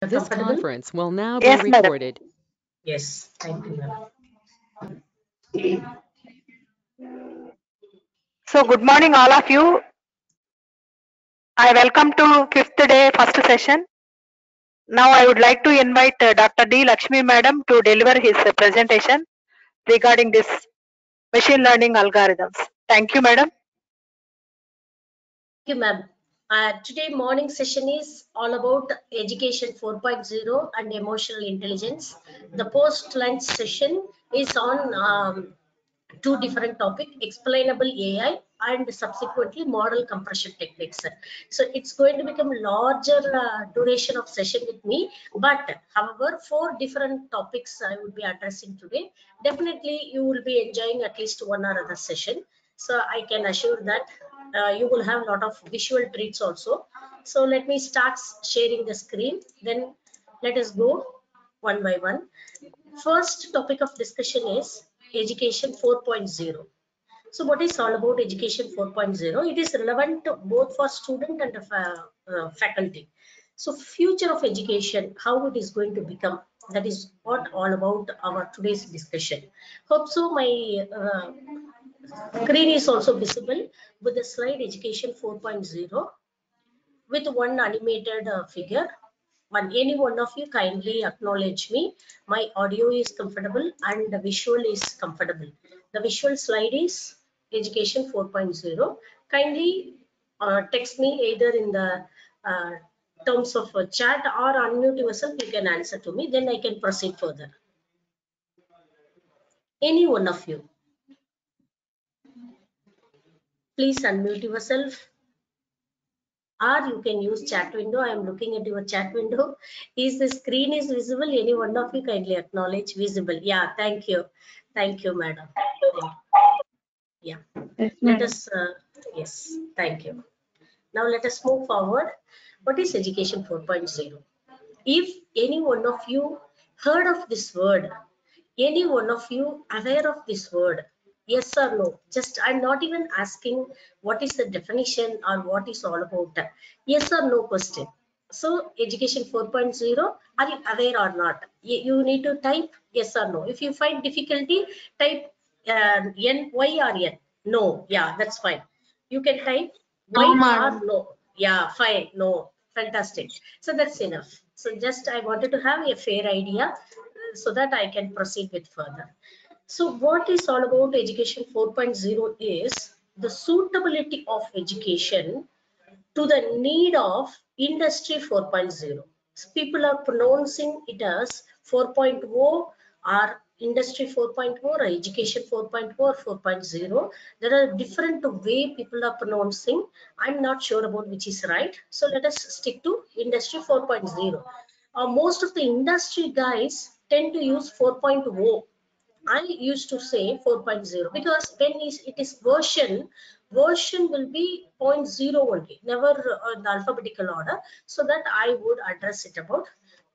This conference will now be Yes, madam. recorded. Yes, thank you, ma'am. So good morning all of you. I welcome to fifth day first session. Now I would like to invite uh, Dr. D. Lakshmi madam to deliver his uh, presentation regarding this machine learning algorithms. Thank you madam. Thank you, ma'am. Uh, today morning session is all about education 4.0 and emotional intelligence. The post lunch session is on um, two different topic, explainable AI and subsequently model compression techniques. So it's going to become larger uh, duration of session with me, but however, four different topics I will be addressing today. Definitely you will be enjoying at least one or other session. So I can assure that uh, you will have a lot of visual treats also. So let me start sharing the screen. Then let us go one by one. First topic of discussion is education 4.0. So what is all about education 4.0? It is relevant both for student and uh, uh, faculty. So future of education, how it is going to become, that is what all about our today's discussion. Hope so my uh, screen is also visible with the slide education 4.0 with one animated uh, figure. One, any one of you kindly acknowledge me. My audio is comfortable and the visual is comfortable. The visual slide is education 4.0. Kindly uh, text me either in the uh, terms of a chat or unmute yourself. You can answer to me. Then I can proceed further. Any one of you. Please unmute yourself or you can use chat window. I am looking at your chat window. Is the screen is visible? Any one of you kindly acknowledge visible. Yeah, thank you. Thank you, madam. Thank you. Yeah, Yes, let us, uh, yes, thank you. Now let us move forward. What is education 4.0? If any one of you heard of this word, any one of you aware of this word, yes or no? Just I'm not even asking what is the definition or what is all about. Yes or no question. So education 4.0, are you aware or not? You, need to type yes or no. If you find difficulty, type uh, N, Y or N. No, yeah, that's fine. You can type Y No, or no. Yeah, fine, no, fantastic. So that's enough. So just I wanted to have a fair idea uh, so that I can proceed with further. So what is all about education 4.0 is the suitability of education to the need of industry 4.0 So people are pronouncing it as 4.0 or industry 4.0 or education 4.0 or 4.0 there are different way people are pronouncing. I'm not sure about which is right. So let us stick to industry 4.0 uh, most of the industry guys tend to use 4.0 I used to say 4.0 because when it is version, version will be 0.0 only, never uh, in the alphabetical order. So that I would address it about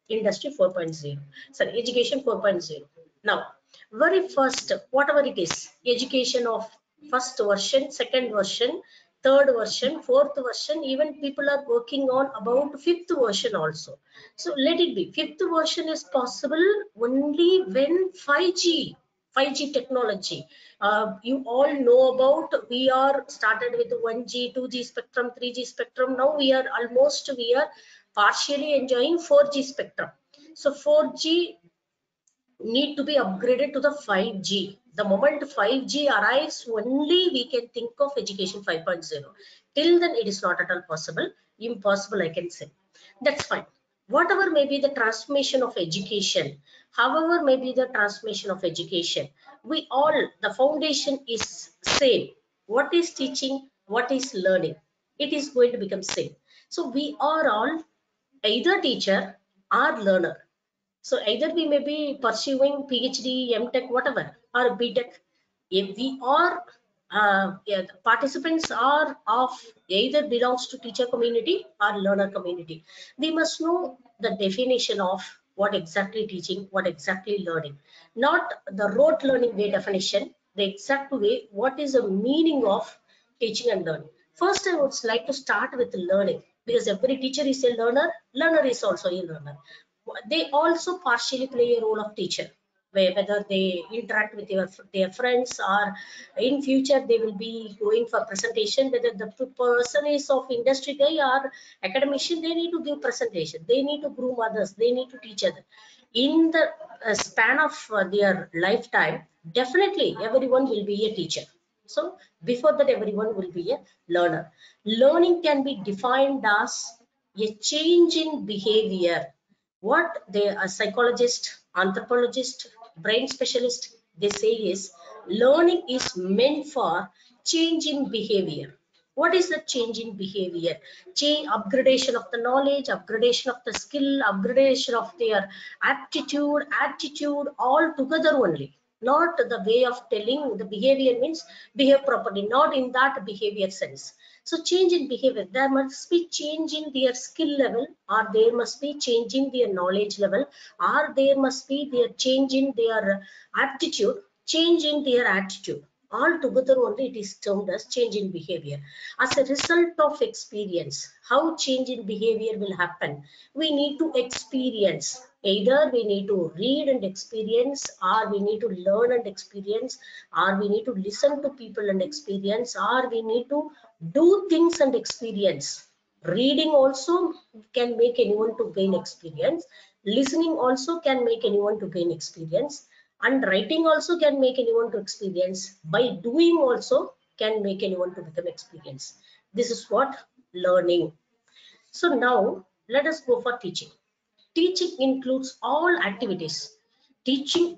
industry 4.0, sorry, education 4.0. Now, very first, whatever it is, education of first version, second version, third version, fourth version, even people are working on about fifth version also. So let it be. Fifth version is possible only when 5G 5G technology. Uh, you all know about we are started with 1G, 2G spectrum, 3G spectrum. Now we are almost we are partially enjoying 4G spectrum. So 4G need to be upgraded to the 5G. The moment 5G arrives, only we can think of education 5.0. Till then, it is not at all possible. Impossible, I can say. That's fine. Whatever may be the transformation of education, however may be the transformation of education, we all, the foundation is same. What is teaching? What is learning? It is going to become same. So we are all either teacher or learner so either we may be pursuing PhD, MTech, whatever, or BTech. If we are uh, yeah, participants are of either belongs to teacher community or learner community. We must know the definition of what exactly teaching, what exactly learning, not the rote learning way definition, the exact way, what is the meaning of teaching and learning. First, I would like to start with learning. because every teacher is a learner learner is also a learner they also partially play a role of teacher whether they interact with your, their friends or in future they will be going for presentation whether the person is of industry guy or academician they need to give presentation they need to groom others they need to teach others in the uh, span of uh, their lifetime definitely everyone will be a teacher. So before that everyone will be a learner. Learning can be defined as a change in behavior. What they a psychologist anthropologist brain specialist they say is learning is meant for change in behavior. What is the change in behavior? Change upgradation of the knowledge upgradation of the skill upgradation of their aptitude attitude all together only. Not the way of telling the behavior means behave properly not in that behavior sense so change in behavior, there must be change in their skill level or there must be change in their knowledge level or there must be their change in their aptitude, change in their attitude. All together only it is termed as change in behavior. As a result of experience, how change in behavior will happen? We need to experience either we need to read and experience or we need to learn and experience or we need to listen to people and experience or we need to do things and experience. Reading also can make anyone to gain experience. Listening also can make anyone to gain experience. And writing also can make anyone to experience. By doing also can make anyone to become experience this is what learning. So now let us go for teaching. Teaching includes all activities. Teaching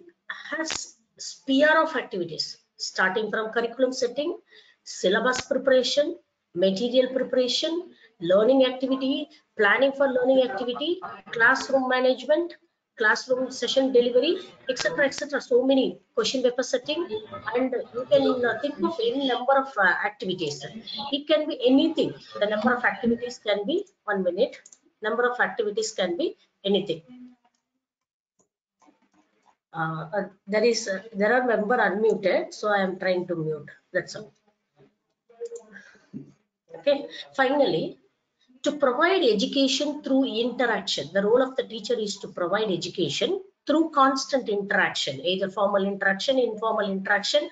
has sphere of activities starting from curriculum setting syllabus preparation, material preparation, learning activity, planning for learning activity, classroom management, classroom session delivery, etc. etc. So many question paper setting, and you can think of any number of uh, activities. It can be anything. The number of activities can be one minute. Number of activities can be anything. Uh, uh, there is uh, there are member unmuted, so I am trying to mute. That's all. Okay. Finally, to provide education through interaction, the role of the teacher is to provide education through constant interaction, either formal interaction, informal interaction,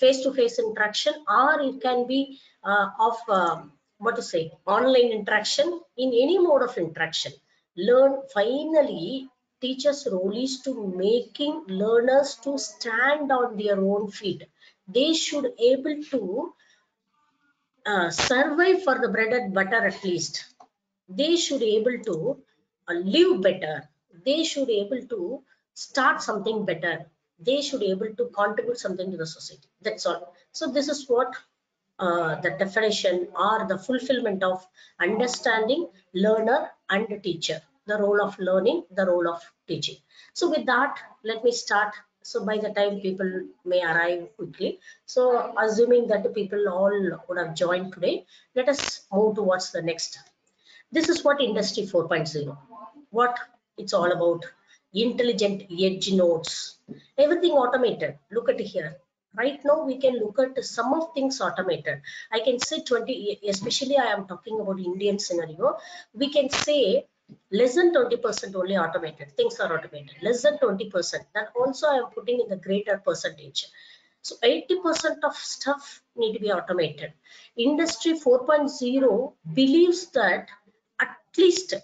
face-to-face -face interaction, or it can be uh, of uh, what to say, online interaction in any mode of interaction. Learn finally teachers role is to making learners to stand on their own feet they should able to uh, survive for the bread and butter at least. They should be able to uh, live better. They should be able to start something better. They should be able to contribute something to the society. That's all. So this is what uh, the definition or the fulfillment of understanding learner and teacher. The role of learning the role of teaching. So with that let me start so by the time people may arrive quickly so assuming that the people all would have joined today let us move towards the next. This is what industry 4.0 what it's all about. Intelligent edge nodes. Everything automated. Look at here. Right now we can look at some of things automated. I can say 20 especially i am talking about indian scenario. We can say less than 20% only automated. Things are automated. Less than 20% that also i am putting in the greater percentage. So 80% of stuff need to be automated. Industry 4.0 believes that at least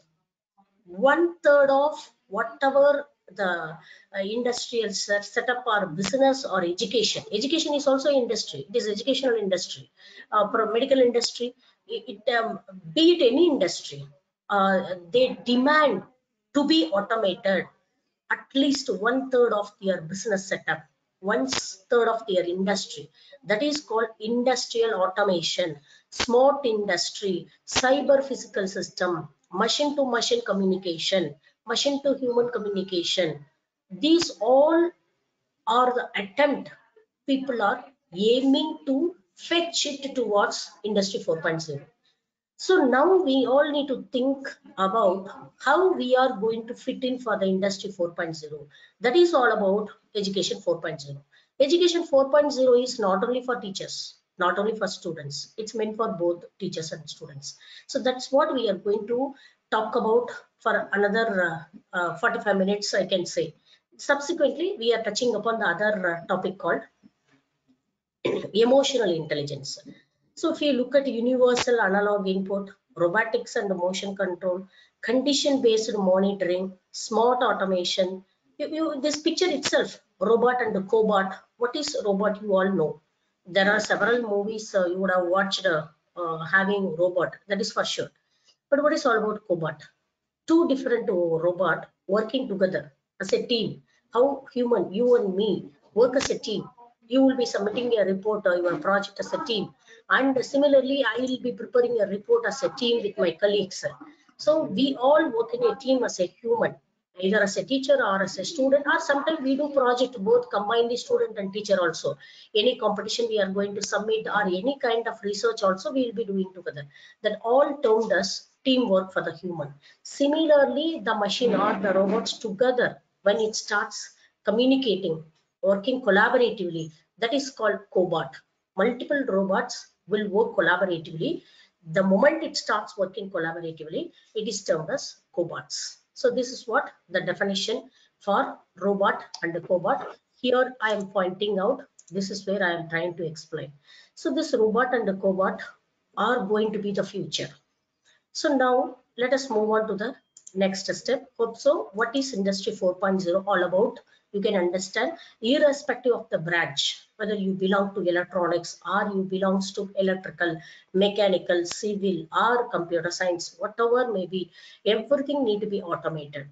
one third of whatever the uh, industrial setup or business or education education is also industry. It is educational industry. Uh, medical industry it, it um, be it any industry uh, they demand to be automated at least one third of their business setup one third of their industry. That is called industrial automation smart industry cyber physical system machine to machine communication machine to human communication. These all are the attempt people are aiming to fetch it towards industry 4.0 so now we all need to think about how we are going to fit in for the industry 4.0. That is all about education 4.0. Education 4.0 is not only for teachers, not only for students. It's meant for both teachers and students. So that's what we are going to talk about for another uh, uh, 45 minutes, I can say. Subsequently, we are touching upon the other uh, topic called emotional intelligence. So if you look at universal analog input, robotics and motion control, condition-based monitoring, smart automation, you, you, this picture itself, robot and cobot, what is robot you all know. There are several movies uh, you would have watched uh, uh, having robot, that is for sure. But what is all about cobot? Two different robot working together as a team. How human, you and me, work as a team you will be submitting a report or your project as a team. And similarly, I will be preparing a report as a team with my colleagues. So we all work in a team as a human, either as a teacher or as a student, or sometimes we do project both combine the student and teacher also. Any competition we are going to submit or any kind of research also we will be doing together. That all termed as teamwork for the human. Similarly, the machine or the robots together, when it starts communicating working collaboratively. That is called cobot. Multiple robots will work collaboratively. The moment it starts working collaboratively, it is termed as cobots. So this is what the definition for robot and cobot. Here I am pointing out, this is where I am trying to explain. So this robot and the cobot are going to be the future. So now let us move on to the next step. Hope so. What is Industry 4.0 all about? you can understand irrespective of the branch whether you belong to electronics or you belongs to electrical mechanical civil or computer science whatever may be everything need to be automated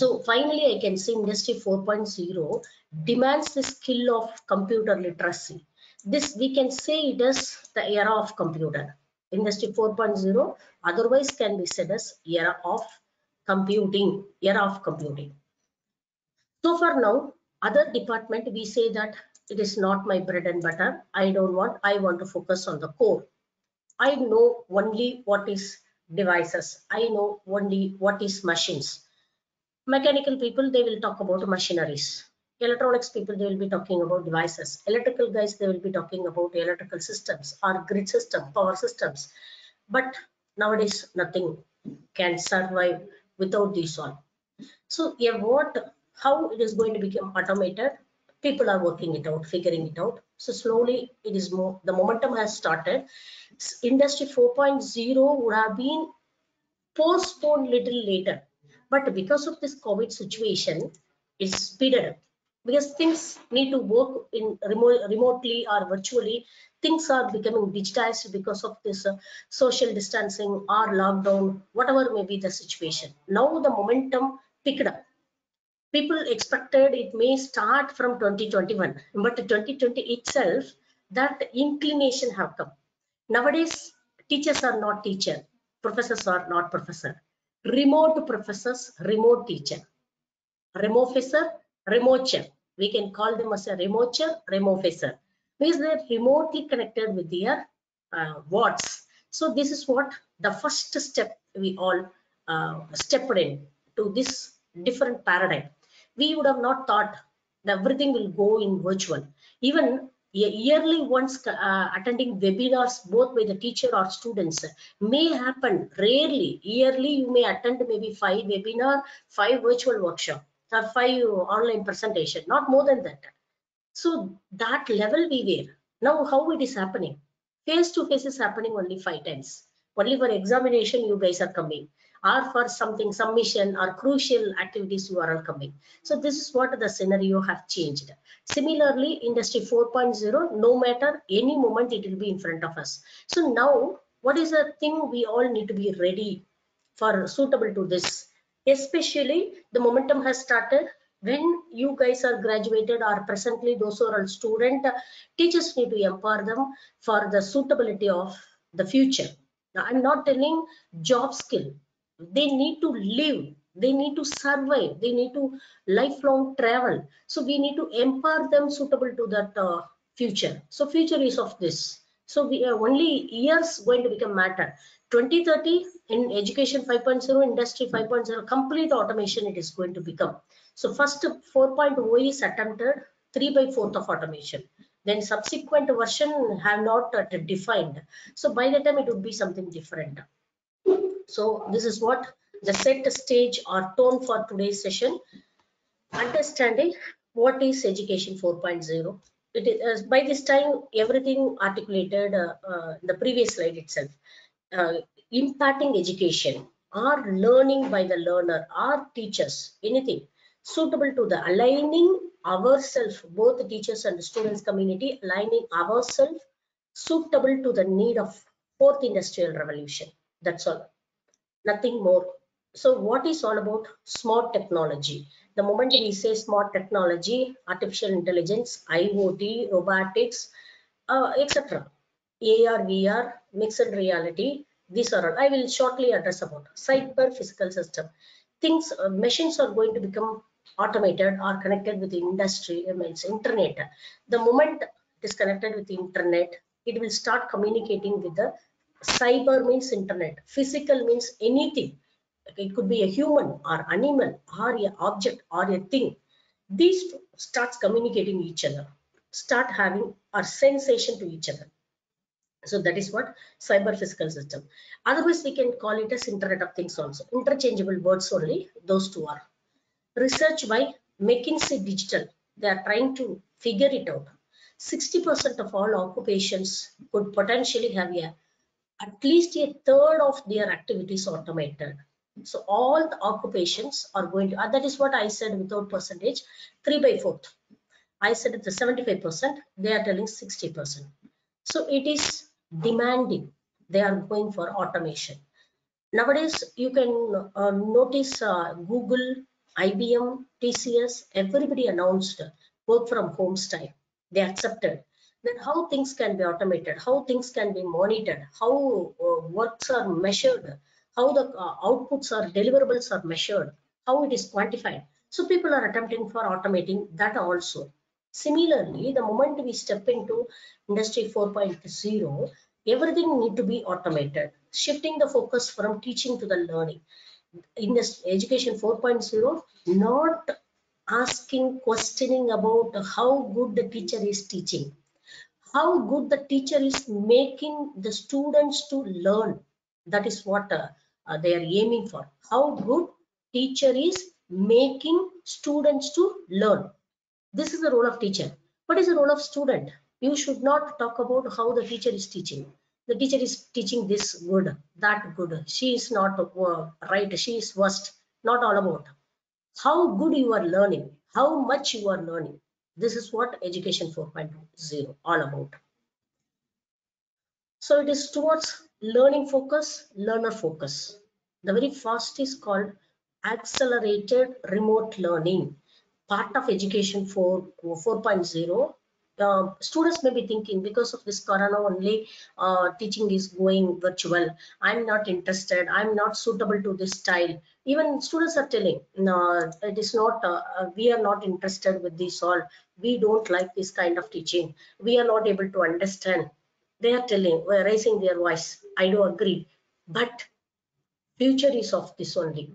so finally i can say industry 4.0 demands the skill of computer literacy this we can say it is the era of computer industry 4.0 otherwise can be said as era of computing era of computing so for now, other department, we say that it is not my bread and butter. I don't want, I want to focus on the core. I know only what is devices. I know only what is machines. Mechanical people, they will talk about machineries. Electronics people, they will be talking about devices. Electrical guys, they will be talking about electrical systems or grid system, power systems. But nowadays, nothing can survive without these all. So yeah, what how it is going to become automated people are working it out figuring it out so slowly it is more the momentum has started industry 4.0 would have been postponed little later but because of this covid situation it's speeded up because things need to work in remote, remotely or virtually things are becoming digitized because of this uh, social distancing or lockdown whatever may be the situation. Now the momentum picked up. People expected it may start from 2021 but 2020 itself that inclination have come. Nowadays teachers are not teacher professors are not professor. Remote professors remote teacher. Remote professor remote we can call them as a remote remote professor because they're remotely connected with their uh, wards? So this is what the first step we all uh, stepped in to this different paradigm. We would have not thought that everything will go in virtual. Even yearly once uh, attending webinars both by the teacher or students may happen rarely. Yearly you may attend maybe five webinar five virtual workshop or five online presentation not more than that. So that level we were. Now how it is happening? Face to face is happening only five times. Only for examination you guys are coming. Or for something submission or crucial activities you are all coming. So this is what the scenario have changed. Similarly industry 4.0 no matter any moment it will be in front of us. So now what is the thing we all need to be ready for suitable to this especially the momentum has started. When you guys are graduated or presently those who are student teachers need to empower them for the suitability of the future. Now i'm not telling job skill. They need to live. They need to survive. They need to lifelong travel. So we need to empower them suitable to that uh, future. So future is of this so we are only years going to become matter. 2030 in education 5.0 industry 5.0 complete automation it is going to become. So first 4.0 is attempted 3 by 4th of automation. Then subsequent version have not uh, defined. So by the time it would be something different. So this is what the set stage or tone for today's session. Understanding what is education 4.0 it is uh, by this time everything articulated uh, uh, the previous slide itself impacting education or learning by the learner or teachers anything suitable to the aligning ourselves both the teachers and the students community aligning ourselves suitable to the need of fourth industrial revolution. That's all. Nothing more so what is all about smart technology? The moment we say smart technology artificial intelligence iot robotics uh, etc ar vr mixed reality these are all. I will shortly address about cyber physical system. Things uh, machines are going to become automated or connected with the industry I means internet. The moment it is connected with the internet it will start communicating with the cyber means internet. Physical means anything it could be a human or animal or a object or a thing. These starts communicating each other start having a sensation to each other. So that is what cyber physical system. Otherwise we can call it as internet of things also. Interchangeable words only those two are. Research by mckinsey digital they are trying to figure it out. 60% of all occupations could potentially have a at least a third of their activities automated so all the occupations are going to that is what i said without percentage 3 by 4th i said it's a 75 percent they are telling 60 percent. So it is demanding they are going for automation. Nowadays you can uh, notice uh, google ibm tcs everybody announced work from home style. They accepted. Then how things can be automated how things can be monitored how uh, works are measured how the uh, outputs or deliverables are measured how it is quantified. So people are attempting for automating that also. Similarly the moment we step into industry 4.0 everything need to be automated shifting the focus from teaching to the learning. In this education 4.0 not asking questioning about how good the teacher is teaching. How good the teacher is making the students to learn. That is what uh, uh, they are aiming for. How good teacher is making students to learn. This is the role of teacher. What is the role of student? You should not talk about how the teacher is teaching. The teacher is teaching this good that good. She is not uh, right. She is worst. Not all about. How good you are learning. How much you are learning. This is what education 4.0 all about. So it is towards learning focus learner focus. The very first is called accelerated remote learning part of education 4 4.0 uh, students may be thinking because of this corona only uh, teaching is going virtual. I'm not interested. I'm not suitable to this style. Even students are telling no it is not uh, uh, we are not interested with this all. We don't like this kind of teaching. We are not able to understand they are telling uh, raising their voice i do agree but future is of this only.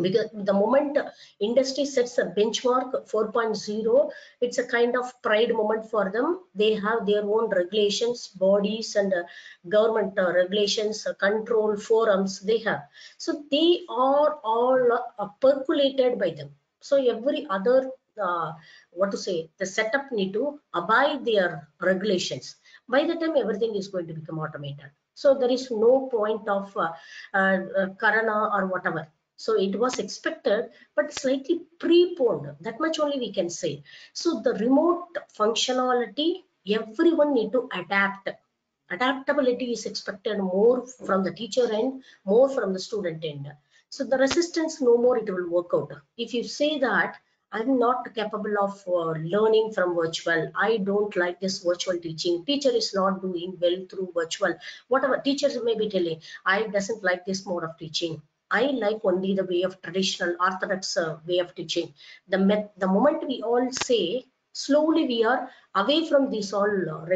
Because the moment industry sets a benchmark 4.0 it's a kind of pride moment for them. They have their own regulations bodies and uh, government uh, regulations uh, control forums they have. So they are all uh, percolated by them. So every other uh, what to say the setup need to abide their regulations by the time everything is going to become automated. So there is no point of uh, uh, corona or whatever. So it was expected but slightly preponed. That much only we can say. So the remote functionality everyone need to adapt. Adaptability is expected more from the teacher end more from the student end. So the resistance no more it will work out. If you say that i'm not capable of uh, learning from virtual i don't like this virtual teaching teacher is not doing well through virtual whatever teachers may be telling i doesn't like this mode of teaching I like only the way of traditional orthodox uh, way of teaching. The, met, the moment we all say, slowly we are away from these all uh.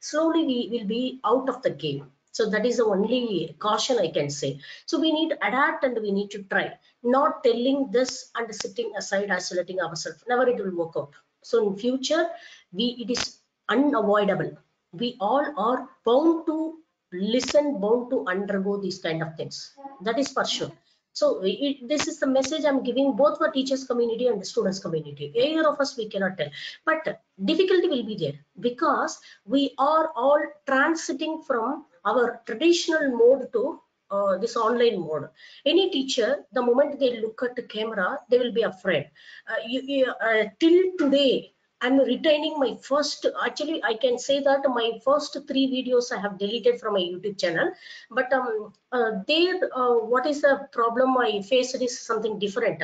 Slowly we will be out of the game. So that is the only caution I can say. So we need to adapt and we need to try. Not telling this and sitting aside, isolating ourselves. Never it will work out. So in future, we it is unavoidable. We all are bound to listen, bound to undergo these kind of things. That is for sure. So it, this is the message I'm giving both for teachers community and the students community. Either of us we cannot tell, but difficulty will be there because we are all transiting from our traditional mode to uh, this online mode. Any teacher, the moment they look at the camera, they will be afraid. Uh, you, you, uh, till today, I'm retaining my first, actually I can say that my first three videos I have deleted from my YouTube channel, but um, uh, there, uh, what is the problem I faced is something different.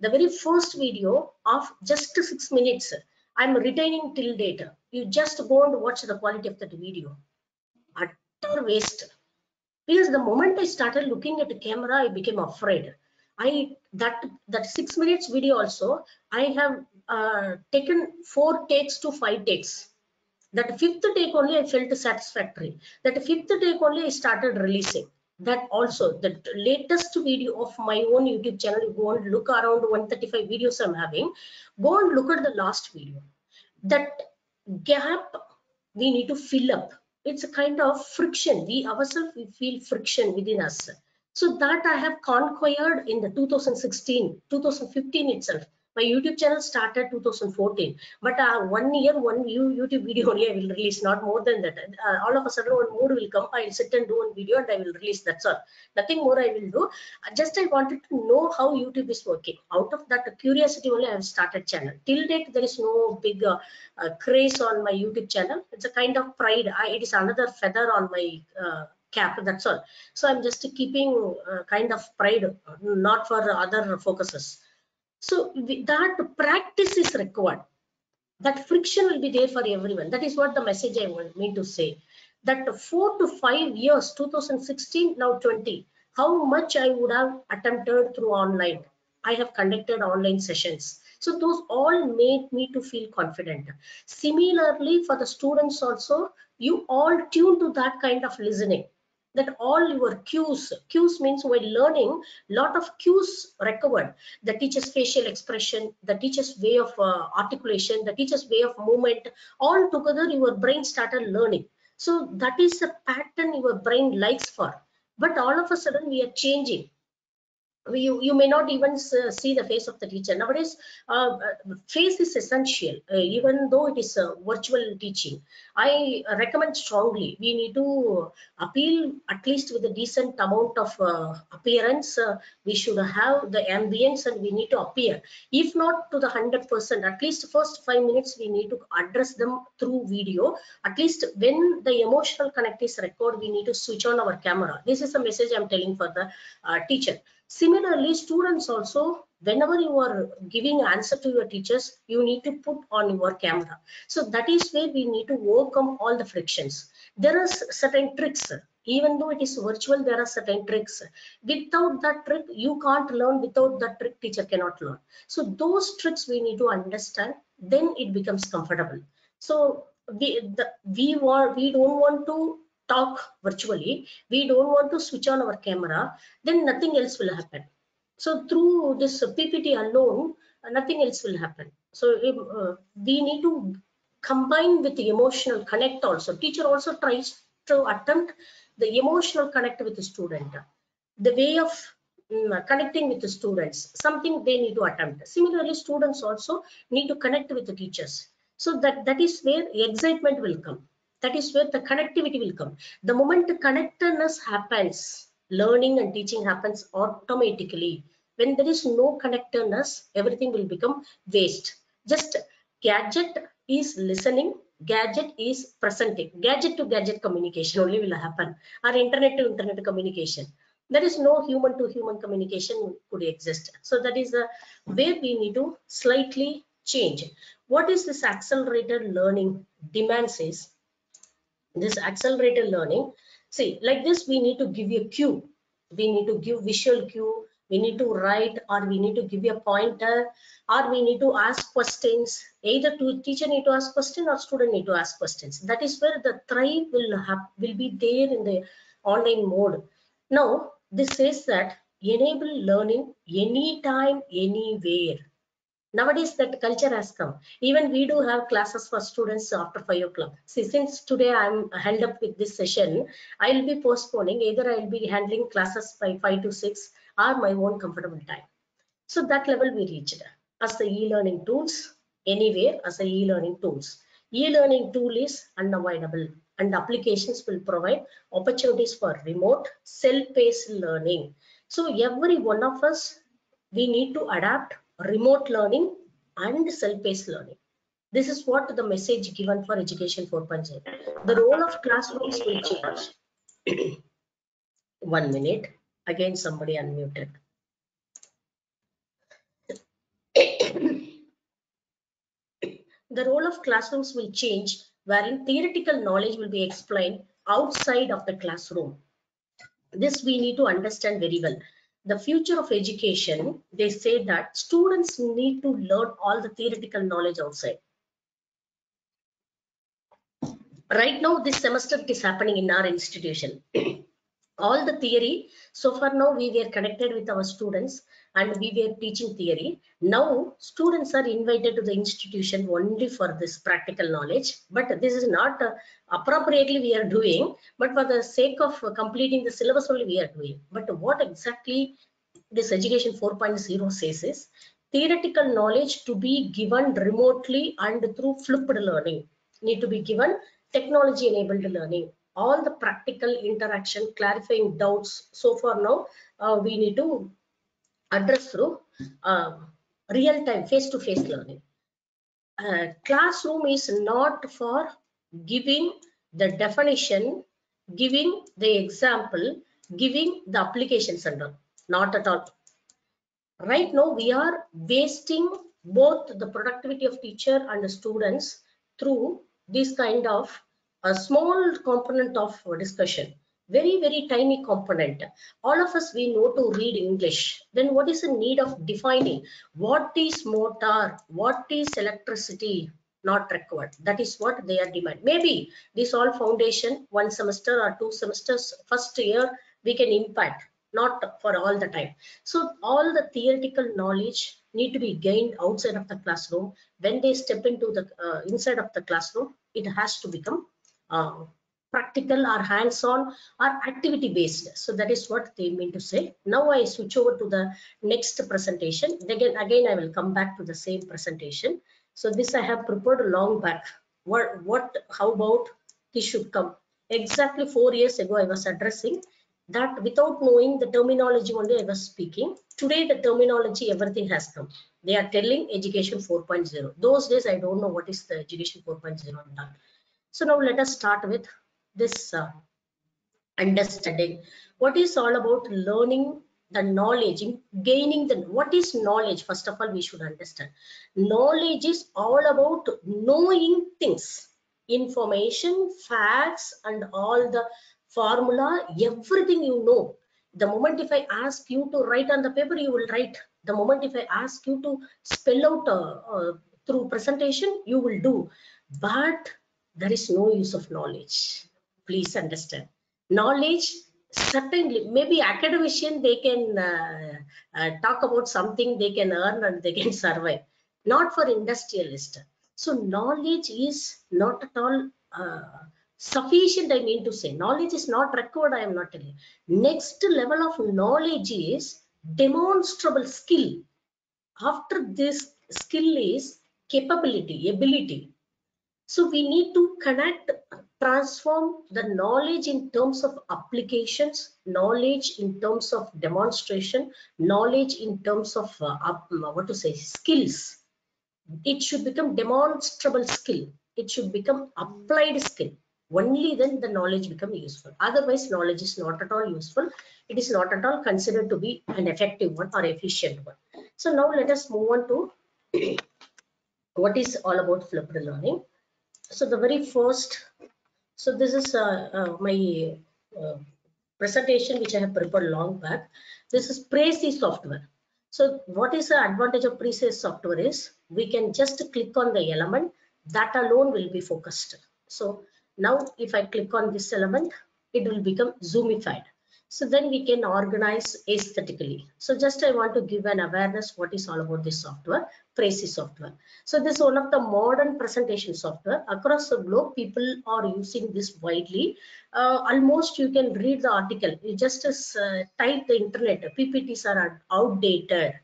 The very first video of just six minutes, I'm retaining till date. You just go and watch the quality of that video. Utter waste. Because the moment I started looking at the camera, I became afraid. I that that six minutes video also I have uh, taken four takes to five takes. That fifth take only I felt satisfactory. That fifth take only I started releasing. That also the latest video of my own YouTube channel. Go and look around 135 videos I'm having. Go and look at the last video. That gap we need to fill up. It's a kind of friction. We ourselves we feel friction within us so that I have conquered in the 2016, 2015 itself. My YouTube channel started 2014, but uh, one year, one YouTube video only I will release, not more than that. Uh, all of a sudden, one mood will come. I'll sit and do one video and I will release. That's all. Nothing more I will do. Just I wanted to know how YouTube is working. Out of that curiosity only, I have started channel. Till date, there is no big uh, uh, craze on my YouTube channel. It's a kind of pride. I, it is another feather on my uh, cap that's all so i'm just keeping uh, kind of pride not for other focuses so that practice is required. That friction will be there for everyone. That is what the message i want me to say. That four to five years 2016 now 20 how much i would have attempted through online? I have conducted online sessions. So those all made me to feel confident. Similarly for the students also you all tune to that kind of listening that all your cues cues means while learning lot of cues recovered. The teacher's facial expression the teacher's way of uh, articulation the teacher's way of movement all together your brain started learning. So that is a pattern your brain likes for. But all of a sudden we are changing you, you may not even uh, see the face of the teacher. Nowadays, uh, uh, face is essential, uh, even though it is a virtual teaching. I recommend strongly, we need to appeal at least with a decent amount of uh, appearance. Uh, we should have the ambience and we need to appear. If not to the 100%, at least first five minutes, we need to address them through video. At least when the emotional connect is recorded, we need to switch on our camera. This is a message I'm telling for the teacher Similarly, students also, whenever you are giving answer to your teachers, you need to put on your camera. So that is where we need to overcome all the frictions. There are certain tricks. Even though it is virtual, there are certain tricks. Without that trick, you can't learn. Without that trick, teacher cannot learn. So those tricks we need to understand. Then it becomes comfortable. So we the, we want we don't want to talk virtually, we don't want to switch on our camera, then nothing else will happen. So through this PPT alone, nothing else will happen. So uh, we need to combine with the emotional connect also. Teacher also tries to attempt the emotional connect with the student. The way of um, connecting with the students, something they need to attempt. Similarly, students also need to connect with the teachers. So that, that is where excitement will come that is where the connectivity will come. The moment the connectedness happens learning and teaching happens automatically when there is no connectedness everything will become waste. Just gadget is listening gadget is presenting. Gadget to gadget communication only will happen or internet to internet communication. There is no human to human communication could exist. So that is the way we need to slightly change. What is this accelerated learning? Demands is this accelerated learning. See like this we need to give you a cue. We need to give visual cue. We need to write or we need to give you a pointer or we need to ask questions. Either to teacher need to ask question or student need to ask questions. That is where the thrive will have will be there in the online mode. Now this says that enable learning anytime anywhere Nowadays that culture has come. Even we do have classes for students after five o'clock. See, since today I'm held up with this session, I'll be postponing. Either I'll be handling classes by five to six or my own comfortable time. So that level we reached as the e-learning tools anywhere as the e-learning tools. E-learning tool is unavoidable and applications will provide opportunities for remote self-paced learning. So every one of us, we need to adapt remote learning and self-paced learning. This is what the message given for Education 4.0. The role of classrooms will change. One minute. Again, somebody unmuted. the role of classrooms will change wherein theoretical knowledge will be explained outside of the classroom. This we need to understand very well. The future of education, they say that students need to learn all the theoretical knowledge outside. Right now, this semester it is happening in our institution. All the theory, so far now we were connected with our students and we were teaching theory. Now students are invited to the institution only for this practical knowledge, but this is not uh, appropriately we are doing, but for the sake of uh, completing the syllabus only we are doing. But what exactly this education 4.0 says is theoretical knowledge to be given remotely and through flipped learning need to be given technology enabled learning all the practical interaction clarifying doubts so far now uh, we need to address through uh, real time face to face learning. Uh, classroom is not for giving the definition giving the example giving the application under not at all. Right now we are wasting both the productivity of teacher and the students through this kind of a small component of discussion very very tiny component. All of us we know to read english. Then what is the need of defining what is motor what is electricity not required? That is what they are demand. Maybe this all foundation one semester or two semesters first year we can impact not for all the time. So all the theoretical knowledge need to be gained outside of the classroom. When they step into the uh, inside of the classroom it has to become uh, practical or hands-on or activity based so that is what they mean to say. Now i switch over to the next presentation. Again again i will come back to the same presentation. So this i have prepared long back. What what how about this should come? Exactly four years ago i was addressing that without knowing the terminology only i was speaking. Today the terminology everything has come. They are telling education 4.0 those days i don't know what is the education 4.0 and that so now let us start with this uh, understanding. What is all about learning the knowledge, gaining the, what is knowledge? First of all, we should understand. Knowledge is all about knowing things, information, facts, and all the formula, everything you know. The moment if I ask you to write on the paper, you will write. The moment if I ask you to spell out uh, uh, through presentation, you will do. But there is no use of knowledge. Please understand. Knowledge certainly maybe academician they can uh, uh, talk about something they can earn and they can survive. Not for industrialist. So knowledge is not at all uh, sufficient i mean to say. Knowledge is not required i am not telling. Next level of knowledge is demonstrable skill. After this skill is capability ability so we need to connect, transform the knowledge in terms of applications, knowledge in terms of demonstration, knowledge in terms of uh, up, what to say, skills. It should become demonstrable skill. It should become applied skill. Only then the knowledge become useful. Otherwise, knowledge is not at all useful. It is not at all considered to be an effective one or efficient one. So now let us move on to what is all about flipped learning so the very first so this is uh, uh, my uh, presentation which i have prepared long back. This is Prezi software. So what is the advantage of Prezi software is we can just click on the element that alone will be focused. So now if i click on this element it will become zoomified So then we can organize aesthetically. So just I want to give an awareness what is all about this software, Prezi software. So this is one of the modern presentation software across the globe. People are using this widely. Uh, almost you can read the article. You just uh, type the internet. PPTs are outdated.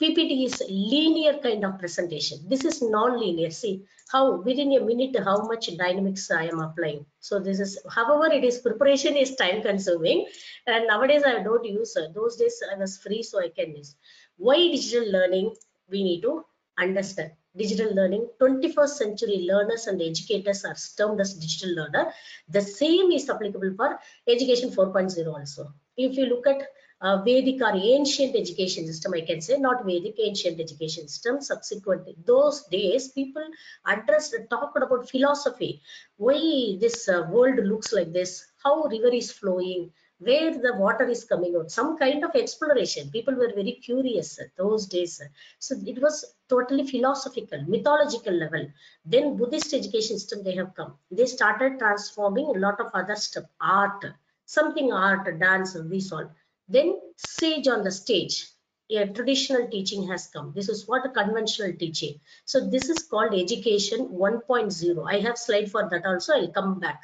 PPT is linear kind of presentation. This is non-linear. See how within a minute how much dynamics I am applying. So this is, however, it is preparation is time consuming, and nowadays I don't use. Uh, those days I was free, so I can use. Why digital learning? We need to understand digital learning 21st century learners and educators are termed as digital learner the same is applicable for education 4.0 also if you look at uh, Vedic or ancient education system, I can say, not Vedic, ancient education system. Subsequently, those days, people addressed, talked about philosophy, why this uh, world looks like this, how river is flowing, where the water is coming out, some kind of exploration. People were very curious those days. So it was totally philosophical, mythological level. Then Buddhist education system, they have come. They started transforming a lot of other stuff, art, something art, dance, these all then sage on the stage. A traditional teaching has come. This is what a conventional teaching. So this is called education 1.0. I have slide for that also. I'll come back.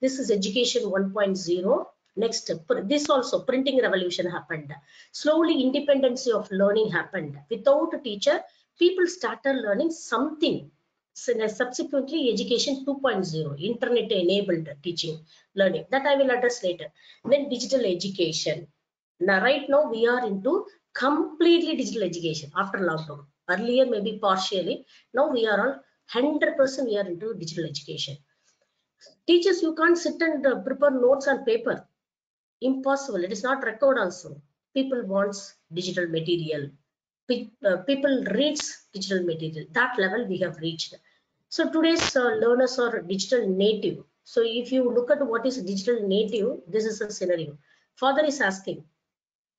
This is education 1.0. Next, this also printing revolution happened. Slowly independency of learning happened. Without a teacher, people started learning something. So subsequently, education 2.0, internet enabled teaching, learning. That I will address later. Then digital education now, right now we are into completely digital education after lockdown. Earlier, maybe partially. Now we are on 100% we are into digital education. Teachers, you can't sit and uh, prepare notes on paper. Impossible. It is not record also. People wants digital material. Uh, people reads digital material. That level we have reached. So today's uh, learners are digital native. So if you look at what is digital native, this is a scenario. Father is asking,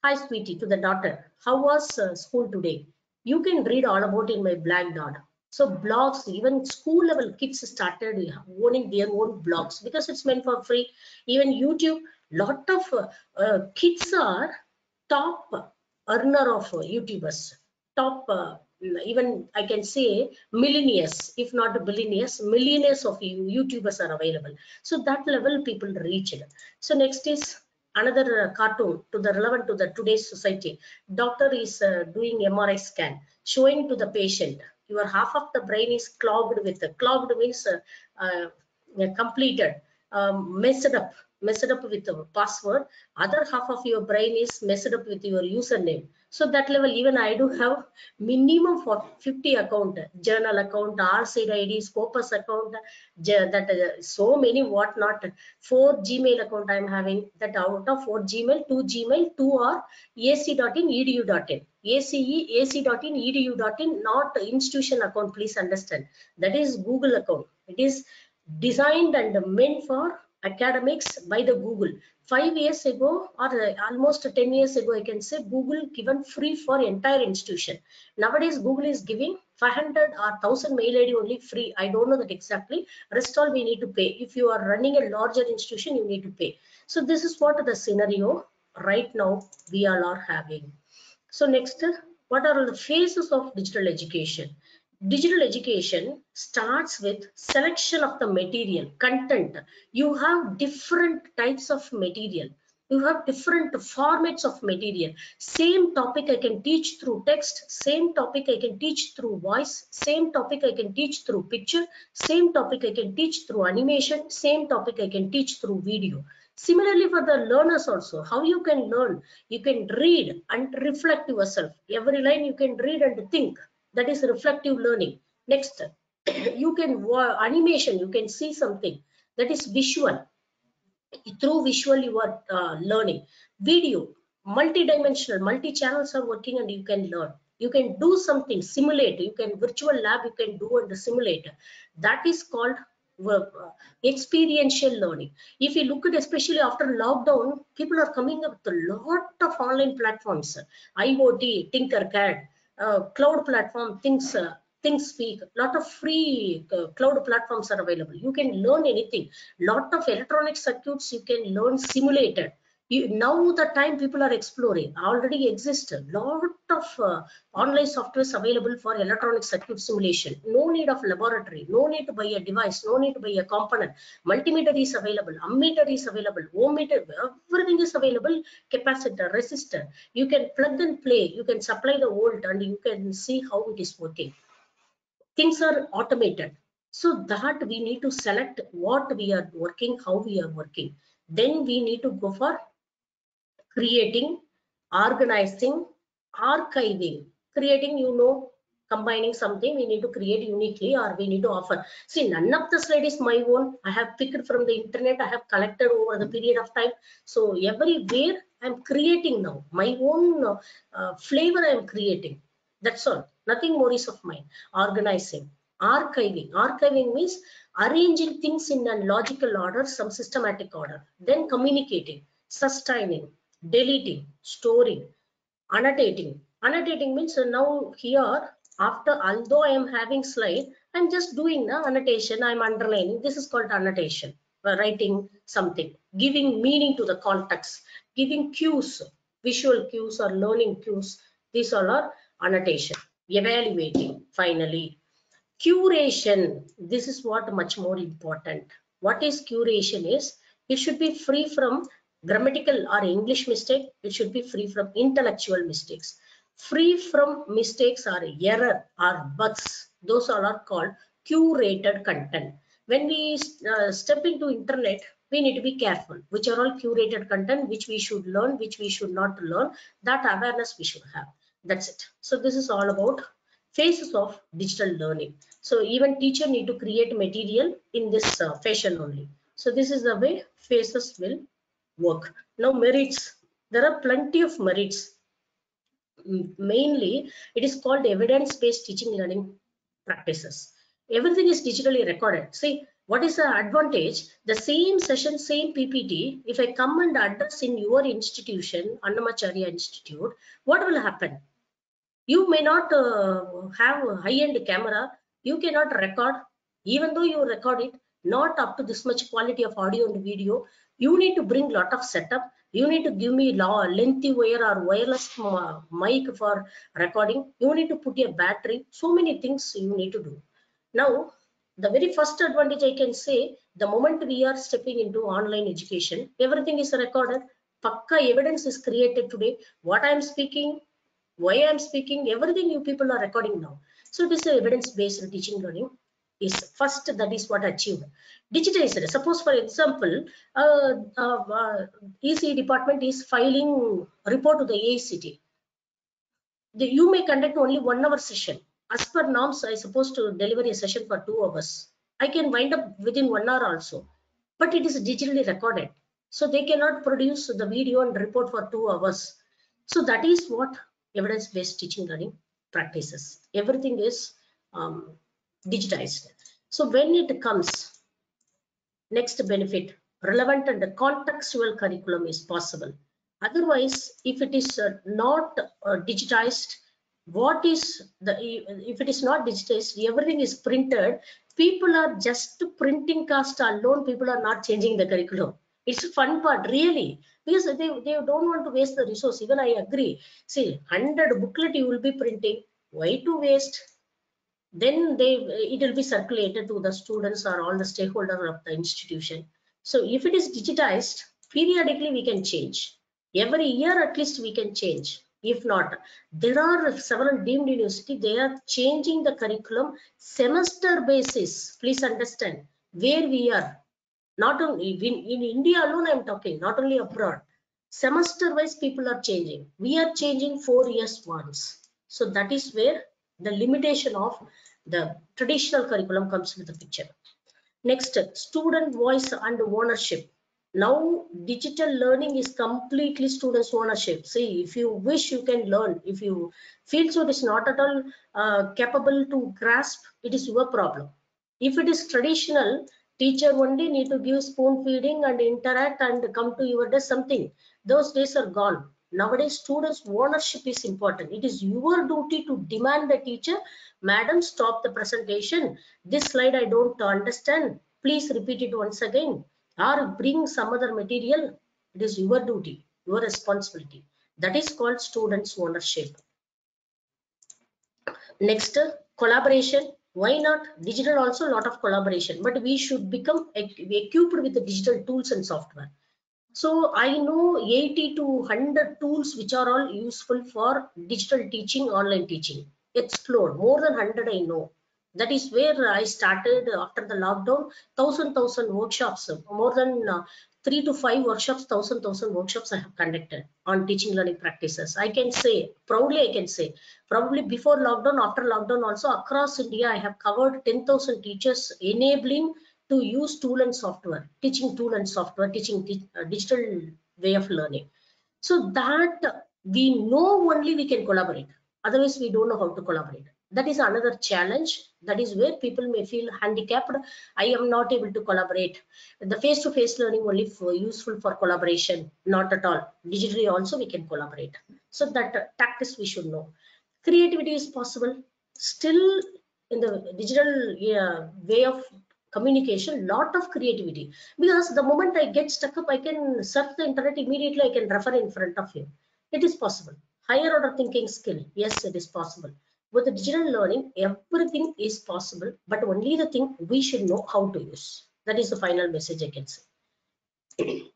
Hi, sweetie, to the daughter. How was uh, school today? You can read all about in my blog, dot. So blogs, even school level kids started owning their own blogs because it's meant for free. Even YouTube, lot of uh, uh, kids are top earner of YouTubers, top uh, even I can say millionaires, if not billionaires, millionaires of you YouTubers are available. So that level people reached. So next is another uh, cartoon to the relevant to the today's society. Doctor is uh, doing mri scan showing to the patient your half of the brain is clogged with the clogged means uh, uh, completed um, messed up messed up with the password. Other half of your brain is messed up with your username so that level even i do have minimum for 50 account journal account rseed id scopus account that uh, so many what not four gmail account i'm having that out of four gmail two gmail two are ac.in edu.in ace ac.in edu.in not institution account please understand. That is google account. It is designed and meant for academics by the google. Five years ago or uh, almost 10 years ago i can say google given free for entire institution. Nowadays google is giving 500 or 1000 mail id only free. I don't know that exactly. Rest all we need to pay. If you are running a larger institution you need to pay. So this is what the scenario right now we all are having. So next what are the phases of digital education digital education starts with selection of the material content. You have different types of material. You have different formats of material. Same topic i can teach through text same topic i can teach through voice same topic i can teach through picture same topic i can teach through animation same topic i can teach through video. Similarly for the learners also how you can learn? You can read and reflect yourself. Every line you can read and think that is reflective learning. Next you can animation you can see something. That is visual. Through visual you are uh, learning. Video multi-dimensional multi-channels are working and you can learn. You can do something simulate. You can virtual lab you can do and simulate. That is called uh, experiential learning. If you look at especially after lockdown people are coming up with a lot of online platforms. Iot tinkercad cloud platform things uh, ThingSpeak lot of free uh, cloud platforms are available. You can learn anything. Lot of electronic circuits you can learn simulated you, now the time people are exploring already exist. A lot of uh, online softwares available for electronic circuit simulation. No need of laboratory. No need to buy a device. No need to buy a component. Multimeter is available. Ammeter is available. Ohm meter everything is available. Capacitor resistor. You can plug and play. You can supply the volt and you can see how it is working. Things are automated. So that we need to select what we are working how we are working. Then we need to go for creating organizing archiving. Creating you know combining something we need to create uniquely or we need to offer. See none of the slide is my own. I have picked from the internet. I have collected over the period of time. So everywhere i'm creating now. My own uh, flavor i'm creating. That's all. Nothing more is of mine. Organizing archiving. Archiving means arranging things in a logical order some systematic order. Then communicating sustaining deleting storing annotating. Annotating means uh, now here after although i am having slide i'm just doing the annotation i'm underlining. This is called annotation uh, writing something giving meaning to the context giving cues visual cues or learning cues. These all are annotation evaluating finally. Curation this is what much more important. What is curation is it should be free from grammatical or english mistake it should be free from intellectual mistakes. Free from mistakes or error or bugs. Those all are called curated content. When we uh, step into internet we need to be careful. Which are all curated content which we should learn which we should not learn that awareness we should have. That's it. So this is all about phases of digital learning. So even teacher need to create material in this uh, fashion only. So this is the way phases will work. Now merits there are plenty of merits. Mainly it is called evidence based teaching learning practices. Everything is digitally recorded. See what is the advantage? The same session same ppt if i come and address in your institution annamacharya institute what will happen? You may not uh, have a high-end camera. You cannot record even though you record it not up to this much quality of audio and video. You need to bring lot of setup. You need to give me a lengthy wire or wireless uh, mic for recording. You need to put a battery. So many things you need to do. Now the very first advantage i can say the moment we are stepping into online education everything is recorded. Pakka evidence is created today. What i am speaking why i'm speaking everything you people are recording now. So this is evidence based teaching learning is first that is what achieved. Digitized. Suppose for example uh, uh, uh, ec department is filing report to the AICT. The, you may conduct only one hour session. As per norms i supposed to deliver a session for two hours. I can wind up within one hour also. But it is digitally recorded. So they cannot produce the video and report for two hours. So that is what evidence-based teaching learning practices. Everything is um, digitized. So when it comes next benefit relevant and contextual curriculum is possible. Otherwise if it is uh, not uh, digitized what is the if it is not digitized everything is printed. People are just printing cast alone people are not changing the curriculum. It's a fun part really. Because they, they don't want to waste the resource. Even i agree. See 100 booklet you will be printing why to waste then they it will be circulated to the students or all the stakeholders of the institution. So if it is digitized periodically we can change. Every year at least we can change. If not there are several deemed university they are changing the curriculum semester basis. Please understand where we are. Not only in, in india alone i'm talking not only abroad. Semester wise people are changing. We are changing four years once. So that is where the limitation of the traditional curriculum comes into the picture. Next student voice and ownership. Now digital learning is completely students ownership. See if you wish you can learn. If you feel so it is not at all uh, capable to grasp it is your problem. If it is traditional teacher only need to give spoon feeding and interact and come to your desk something. Those days are gone nowadays students ownership is important it is your duty to demand the teacher madam stop the presentation this slide i don't understand please repeat it once again or bring some other material It is your duty, your responsibility. That is called students' ownership. Next, collaboration. Why not? Digital also a lot of collaboration, but we should become equipped with the digital tools and software. So I know 80 to 100 tools which are all useful for digital teaching, online teaching. Explore more than 100 I know. That is where I started after the lockdown, thousand thousand workshops, more than uh, three to five workshops, thousand thousand workshops I have conducted on teaching learning practices. I can say proudly, I can say probably before lockdown, after lockdown also across India, I have covered 10,000 teachers enabling to use tool and software, teaching tool and software, teaching uh, digital way of learning. So that we know only we can collaborate. Otherwise, we don't know how to collaborate. That is another challenge. That is where people may feel handicapped. I am not able to collaborate. The face-to-face -face learning only for useful for collaboration, not at all. Digitally also we can collaborate. So that tactics we should know. Creativity is possible. Still in the digital uh, way of communication lot of creativity. Because the moment i get stuck up i can surf the internet immediately i can refer in front of you. It is possible. Higher order thinking skill. Yes it is possible. With the digital learning everything is possible but only the thing we should know how to use. That is the final message i can say.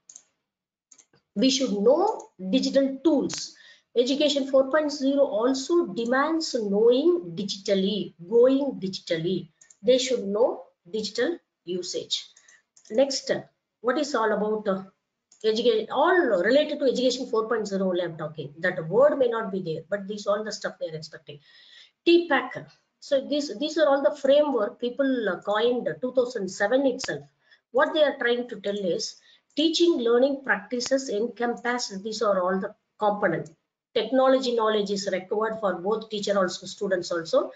We should know digital tools. Education 4.0 also demands knowing digitally going digitally. They should know digital usage. Next, what is all about uh, education, all related to education 4.0 only I'm talking. That word may not be there, but these all the stuff they're expecting. TPACK. So these, these are all the framework people uh, coined 2007 itself. What they are trying to tell is teaching learning practices encompass these are all the component. Technology knowledge is required for both teacher also students also.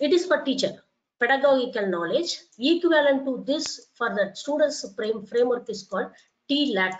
It is for teacher pedagogical knowledge equivalent to this for the students frame, framework is called TLAC.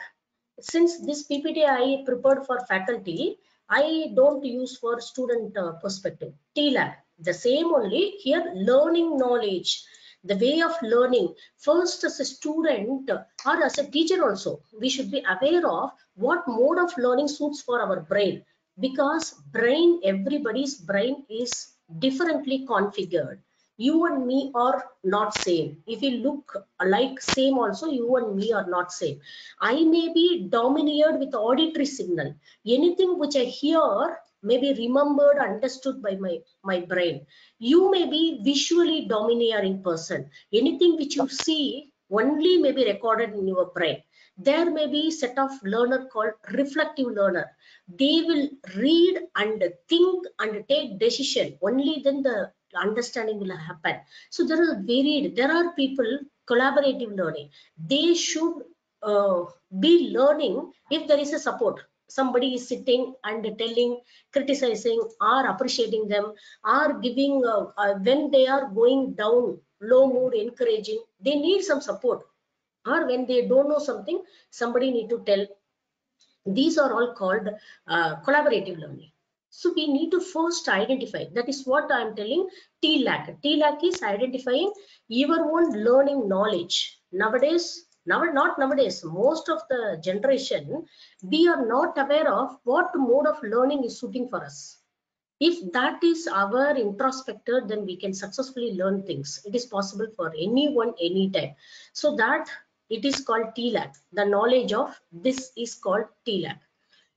Since this PPT I prepared for faculty, I don't use for student uh, perspective. TLAC, the same only here learning knowledge, the way of learning. First as a student or as a teacher also, we should be aware of what mode of learning suits for our brain because brain, everybody's brain is differently configured you and me are not same. If you look like same also you and me are not same. I may be dominated with auditory signal. Anything which i hear may be remembered understood by my my brain. You may be visually domineering person. Anything which you see only may be recorded in your brain. There may be set of learner called reflective learner. They will read and think and take decision only then the understanding will happen. So there are varied there are people collaborative learning. They should uh, be learning if there is a support. Somebody is sitting and telling criticizing or appreciating them or giving uh, uh, when they are going down low mood encouraging they need some support. Or when they don't know something somebody need to tell. These are all called uh, collaborative learning so we need to first identify. That is what I am telling TLAC. TLAC is identifying your own learning knowledge. Nowadays, now not nowadays, most of the generation, we are not aware of what mode of learning is suiting for us. If that is our introspector, then we can successfully learn things. It is possible for anyone, anytime. So that it is called TLAC. The knowledge of this is called TLAC.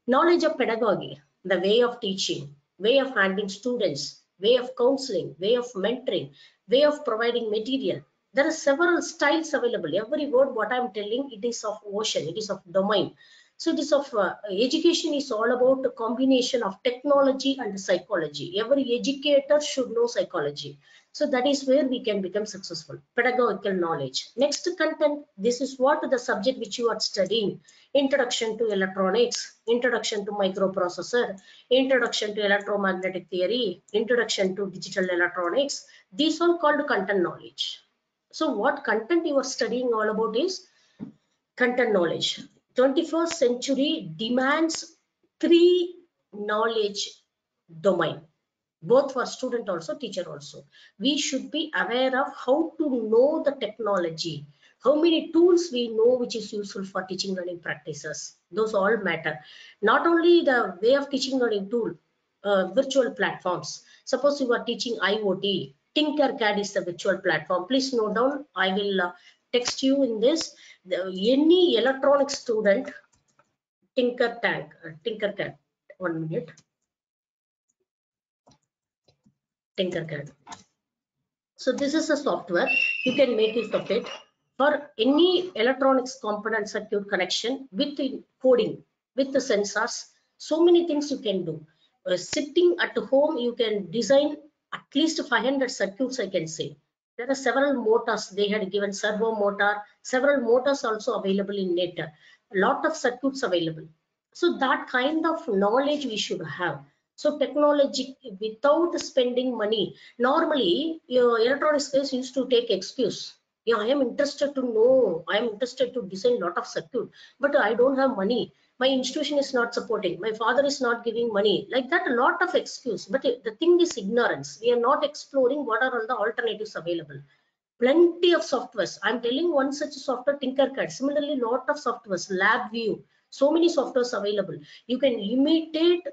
Knowledge of pedagogy the way of teaching, way of handling students, way of counseling, way of mentoring, way of providing material. There are several styles available. Every word what I'm telling, it is of ocean, it is of domain. So it is of uh, education is all about a combination of technology and psychology. Every educator should know psychology. So that is where we can become successful. Pedagogical knowledge. Next content, this is what the subject which you are studying. Introduction to electronics, introduction to microprocessor, introduction to electromagnetic theory, introduction to digital electronics. These are called content knowledge. So what content you are studying all about is content knowledge. 21st century demands three knowledge domain both for student also teacher also we should be aware of how to know the technology how many tools we know which is useful for teaching learning practices. Those all matter. Not only the way of teaching learning tool, uh, virtual platforms. Suppose you are teaching IoT, Tinkercad is the virtual platform. Please note down, I will uh, text you in this. The, any electronic student, Tinker Tank, uh, Tinkercad, one minute. Tinkercad. So this is a software, you can make use of it for any electronics component circuit connection with the coding, with the sensors, so many things you can do. Uh, sitting at home, you can design at least 500 circuits, I can say. There are several motors, they had given servo motor, several motors also available in net, a lot of circuits available. So that kind of knowledge we should have. So technology without spending money. Normally, your electronic space used to take excuse. Yeah, I am interested to know. I am interested to design lot of circuit, but I don't have money. My institution is not supporting. My father is not giving money. Like that, a lot of excuse. But the thing is ignorance. We are not exploring what are all the alternatives available. Plenty of softwares. I'm telling one such software, Tinkercad. Similarly, lot of softwares, LabVIEW. So many softwares available. You can imitate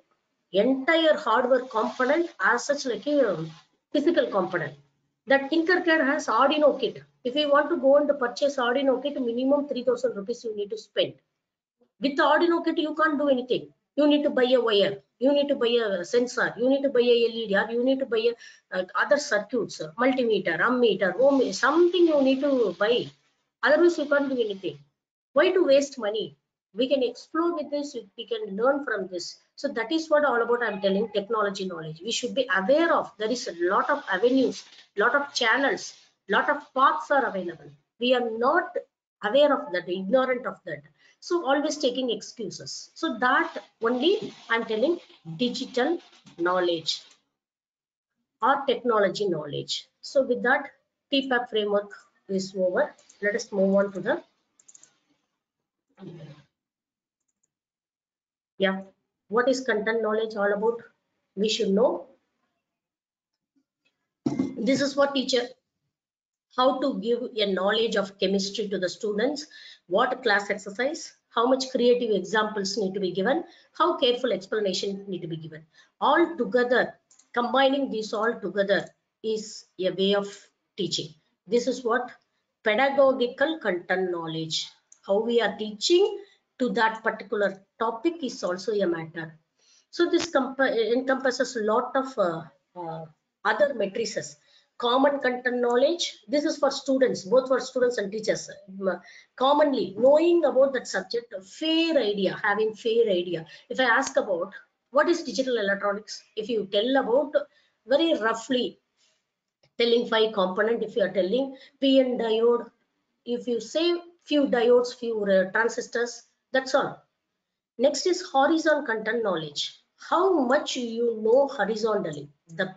entire hardware component as such like a physical component. That Tinkercad has Arduino kit. If you want to go and purchase Arduino kit, minimum 3000 rupees you need to spend. With the Arduino kit, you can't do anything. You need to buy a wire. You need to buy a sensor. You need to buy a LED. Or you need to buy a, uh, other circuits, multimeter, ammeter, ohm, something you need to buy. Otherwise, you can't do anything. Why to waste money? We can explore with this. We can learn from this. So that is what all about I'm telling technology knowledge. We should be aware of. There is a lot of avenues, lot of channels, lot of paths are available. We are not aware of that, ignorant of that. So always taking excuses. So that only I'm telling digital knowledge or technology knowledge. So with that, TPAP framework is over. Let us move on to the yeah. What is content knowledge all about? We should know. This is what teacher how to give a knowledge of chemistry to the students what class exercise how much creative examples need to be given how careful explanation need to be given. All together combining these all together is a way of teaching. This is what pedagogical content knowledge how we are teaching to that particular topic is also a matter. So this encompasses a lot of uh, uh, other matrices. Common content knowledge, this is for students, both for students and teachers. Commonly knowing about that subject, fair idea, having fair idea. If I ask about what is digital electronics, if you tell about very roughly telling five component, if you are telling PN diode, if you say few diodes, few uh, transistors, that's all. Next is horizon content knowledge. How much you know horizontally, the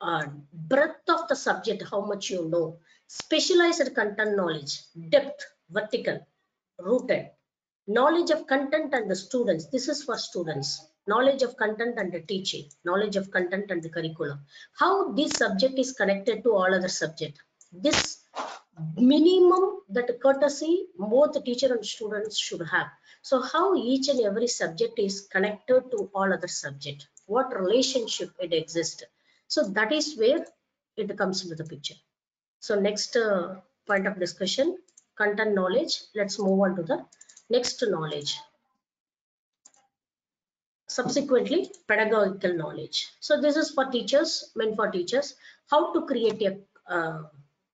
uh, breadth of the subject, how much you know. Specialized content knowledge, depth, vertical, rooted. Knowledge of content and the students. This is for students. Knowledge of content and the teaching. Knowledge of content and the curriculum. How this subject is connected to all other subject. This minimum that courtesy both the teacher and students should have so how each and every subject is connected to all other subject? What relationship it exists? So that is where it comes into the picture. So next uh, point of discussion content knowledge. Let's move on to the next knowledge. Subsequently pedagogical knowledge. So this is for teachers meant for teachers how to create a uh,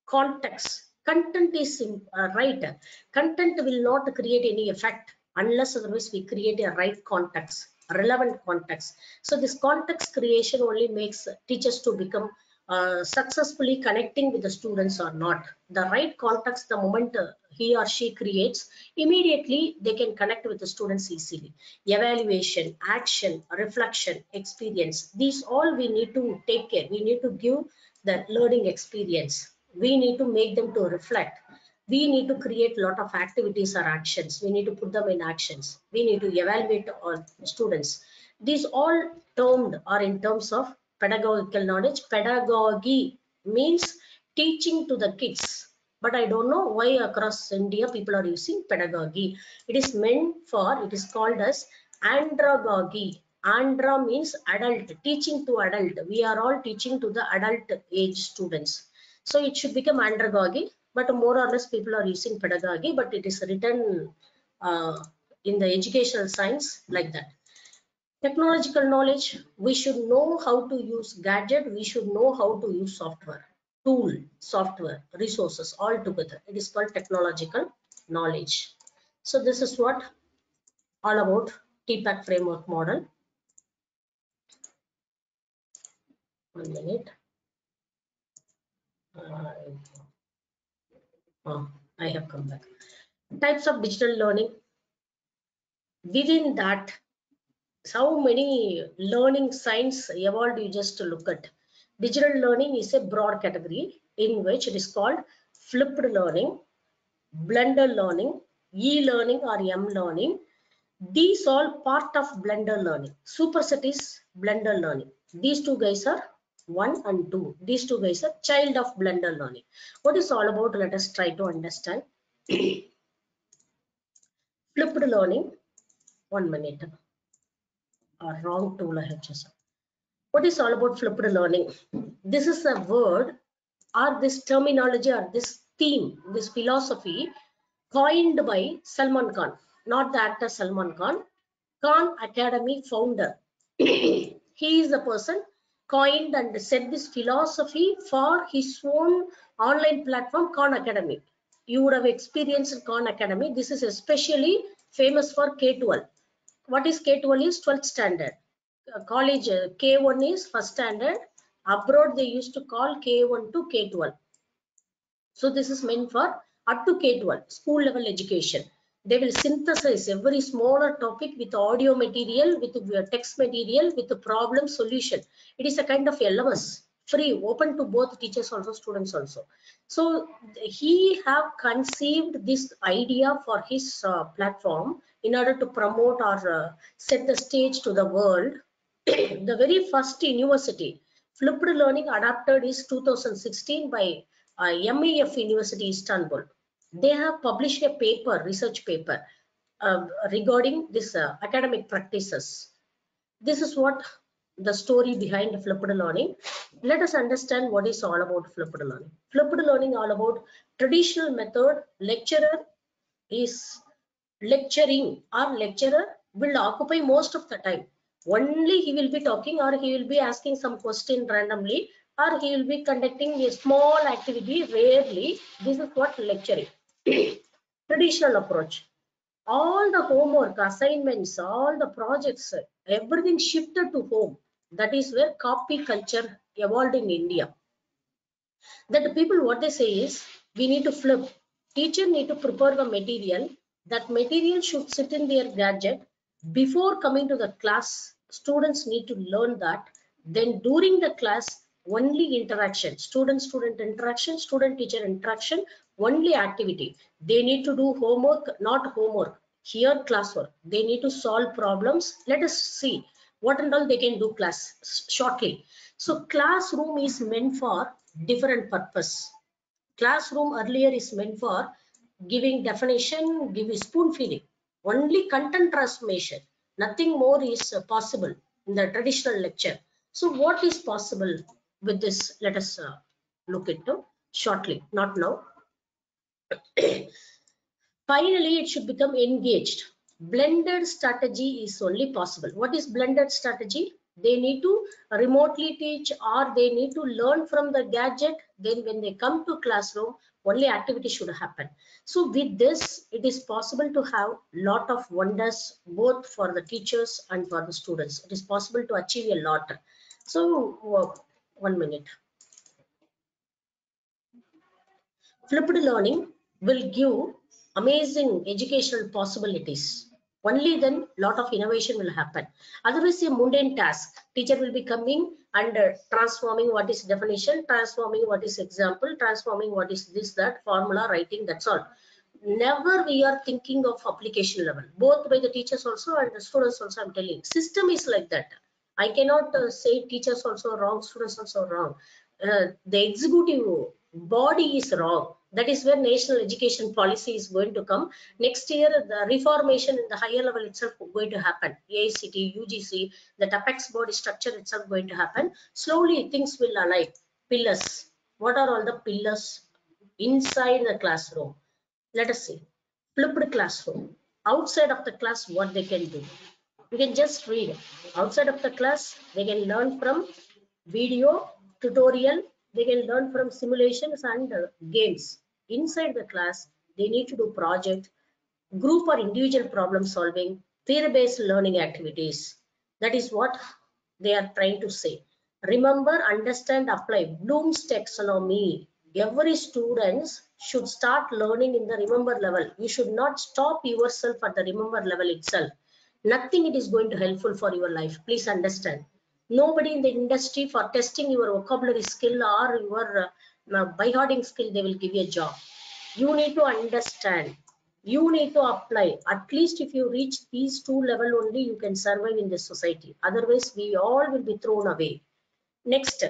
context. Content is uh, right. Content will not create any effect unless otherwise we create a right context relevant context. So this context creation only makes teachers to become uh, successfully connecting with the students or not. The right context the moment uh, he or she creates immediately they can connect with the students easily. Evaluation action reflection experience these all we need to take care. We need to give the learning experience. We need to make them to reflect we need to create a lot of activities or actions we need to put them in actions we need to evaluate our students these all termed are in terms of pedagogical knowledge pedagogy means teaching to the kids but I don't know why across India people are using pedagogy. It is meant for, it is called as andragogy. Andra means adult, teaching to adult. We are all teaching to the adult age students. So it should become andragogy, but more or less people are using pedagogy, but it is written uh, in the educational science like that. Technological knowledge, we should know how to use gadget, we should know how to use software, tool, software, resources all together. It is called technological knowledge. So this is what all about TPACK framework model. One minute. Uh, oh, I have come back. Types of digital learning. Within that, how many learning science evolved you just look at. Digital learning is a broad category in which it is called flipped learning, blended learning, e-learning or m-learning. These all part of blended learning. Superset is blended learning. These two guys are one and two. These two guys are child of blended learning. What is all about? Let us try to understand. flipped learning. One minute or wrong tool I have chosen. What is all about flipped learning? This is a word or this terminology or this theme, this philosophy coined by Salman Khan, not the actor Salman Khan, Khan Academy founder. he is the person coined and set this philosophy for his own online platform Khan Academy. You would have experienced Khan Academy. This is especially famous for K12 what is K12 is 12th standard. Uh, college uh, K1 is first standard. Abroad they used to call K1 to K12. So this is meant for up to K12 school level education. They will synthesize every smaller topic with audio material, with uh, text material, with the problem solution. It is a kind of LMS free open to both teachers also students also. So he have conceived this idea for his uh, platform in order to promote or uh, set the stage to the world. The very first university flipped learning adapted is 2016 by uh, MEF University Istanbul they have published a paper research paper uh, regarding this uh, academic practices this is what the story behind flipped learning. Let us understand what is all about flipped learning. Flipped learning all about traditional method. Lecturer is lecturing or lecturer will occupy most of the time. Only he will be talking or he will be asking some question randomly or he will be conducting a small activity rarely. This is what lecturing. Traditional approach. All the homework, assignments, all the projects, everything shifted to home that is where copy culture evolved in India. That people what they say is we need to flip. Teacher need to prepare the material. That material should sit in their gadget. Before coming to the class, students need to learn that. Then during the class, only interaction, student-student interaction, student-teacher interaction, only activity. They need to do homework, not homework. Here classwork. They need to solve problems. Let us see what and all they can do class shortly. So classroom is meant for different purpose. Classroom earlier is meant for giving definition, giving spoon feeding. Only content transformation. Nothing more is possible in the traditional lecture. So what is possible with this? Let us uh, look into shortly, not now. Finally, it should become engaged blended strategy is only possible. What is blended strategy? They need to remotely teach or they need to learn from the gadget. Then when they come to classroom, only activity should happen. So with this, it is possible to have lot of wonders both for the teachers and for the students. It is possible to achieve a lot. So uh, one minute. Flipped learning will give amazing educational possibilities. Only then lot of innovation will happen. Otherwise a mundane task. Teacher will be coming and uh, transforming what is definition transforming what is example transforming what is this that formula writing that's all. Never we are thinking of application level. Both by the teachers also and the students also i'm telling system is like that. I cannot uh, say teachers also wrong students also wrong. Uh, the executive body is wrong That is where national education policy is going to come. Next year, the reformation in the higher level itself going to happen. AICT, UGC, the apex body structure itself going to happen. Slowly things will align. Pillars. What are all the pillars inside the classroom? Let us see. Flipped classroom. Outside of the class, what they can do. You can just read. Outside of the class, they can learn from video, tutorial, they can learn from simulations and uh, games. Inside the class, they need to do project, group or individual problem solving, theory-based learning activities. That is what they are trying to say. Remember, understand, apply. Bloom's taxonomy. Every students should start learning in the remember level. You should not stop yourself at the remember level itself. Nothing it is going to helpful for your life. Please understand nobody in the industry for testing your vocabulary skill or your uh, by hearting skill they will give you a job. You need to understand. You need to apply. At least if you reach these two level only you can survive in this society. Otherwise we all will be thrown away. Next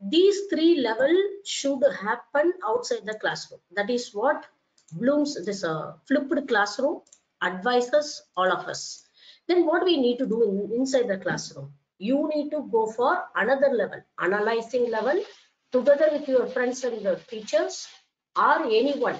these three level should happen outside the classroom. That is what bloom's this uh, flipped classroom advises all of us. Then what we need to do in, inside the classroom you need to go for another level, analyzing level, together with your friends and your teachers or anyone,